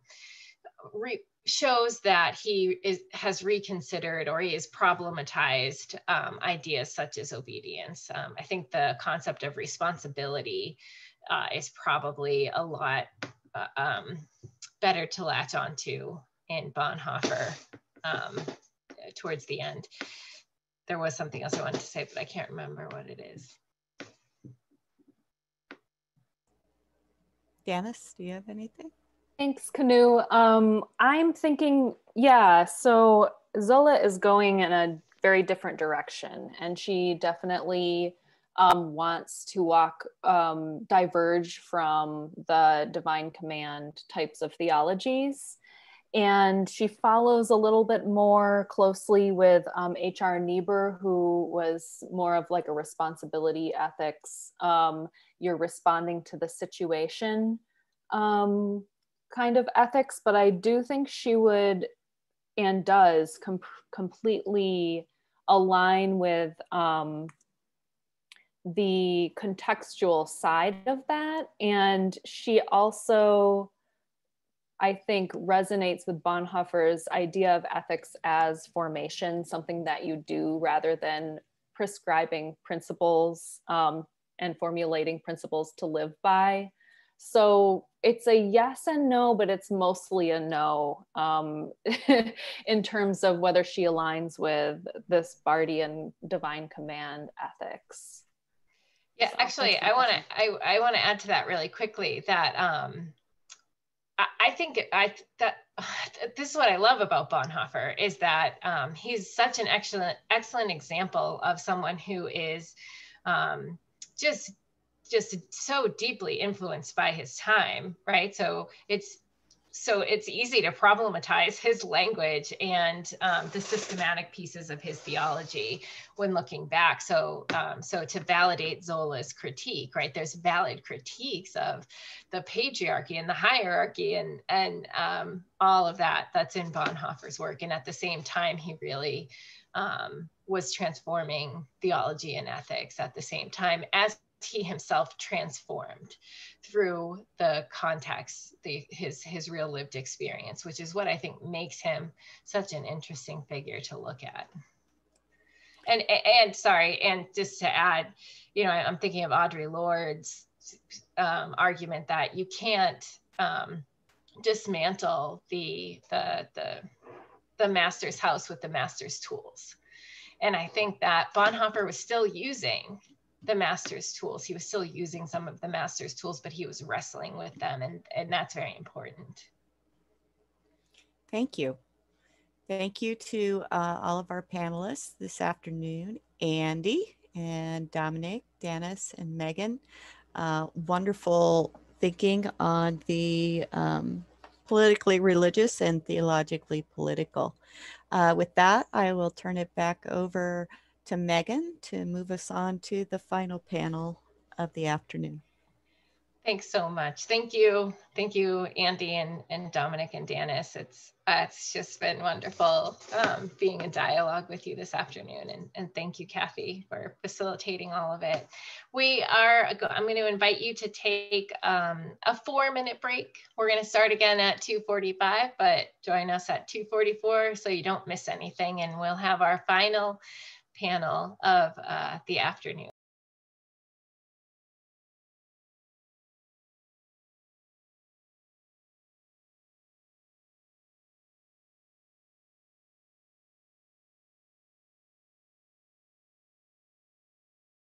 re, shows that he is, has reconsidered or he has problematized um, ideas such as obedience. Um, I think the concept of responsibility uh, is probably a lot uh, um, better to latch onto in Bonhoeffer um, towards the end. There was something else I wanted to say, but I can't remember what it is. Dannis, do you have anything? Thanks, Canoe. Um, I'm thinking, yeah, so Sölle is going in a very different direction, and she definitely um, wants to walk, um, diverge from the divine command types of theologies. And she follows a little bit more closely with H.R. Um, Niebuhr, who was more of like a responsibility ethics. Um, you're responding to the situation um, kind of ethics, but I do think she would and does com- completely align with um, the contextual side of that. And she also, I think, resonates with Bonhoeffer's idea of ethics as formation, something that you do rather than prescribing principles um, and formulating principles to live by. So it's a yes and no, but it's mostly a no um, <laughs> in terms of whether she aligns with this Barthian divine command ethics. Yeah, so actually, I want to I, I want to add to that really quickly that um, I, I think I that <sighs> this is what I love about Bonhoeffer is that um, he's such an excellent excellent example of someone who is um, just just so deeply influenced by his time, right? So it's so it's easy to problematize his language and um, the systematic pieces of his theology when looking back. So, um, so to validate Sölle's critique, right? There's valid critiques of the patriarchy and the hierarchy and and um, all of that that's in Bonhoeffer's work. And at the same time, he really um, was transforming theology and ethics at the same time as he himself transformed through the context, the, his his real lived experience, which is what I think makes him such an interesting figure to look at. And and sorry, and just to add, you know, I'm thinking of Audre Lorde's um, argument that you can't um, dismantle the, the, the, the master's house with the master's tools. And I think that Bonhoeffer was still using the master's tools. He was still using some of the master's tools, but he was wrestling with them. And, and that's very important. Thank you. Thank you to uh, all of our panelists this afternoon, Andy and Dominic, Dennis, and Meghan. Uh, wonderful thinking on the um, politically religious and theologically political. Uh, with that, I will turn it back over to Meghan to move us on to the final panel of the afternoon. Thanks so much. Thank you. Thank you, Andy and, and Dominic and Dennis. It's uh, it's just been wonderful um, being in dialogue with you this afternoon. And, and thank you, Cathy, for facilitating all of it. We are, I'm going to invite you to take um, a four minute break. We're going to start again at 2.45, but join us at 2.44 so you don't miss anything. And we'll have our final panel of uh, the afternoon.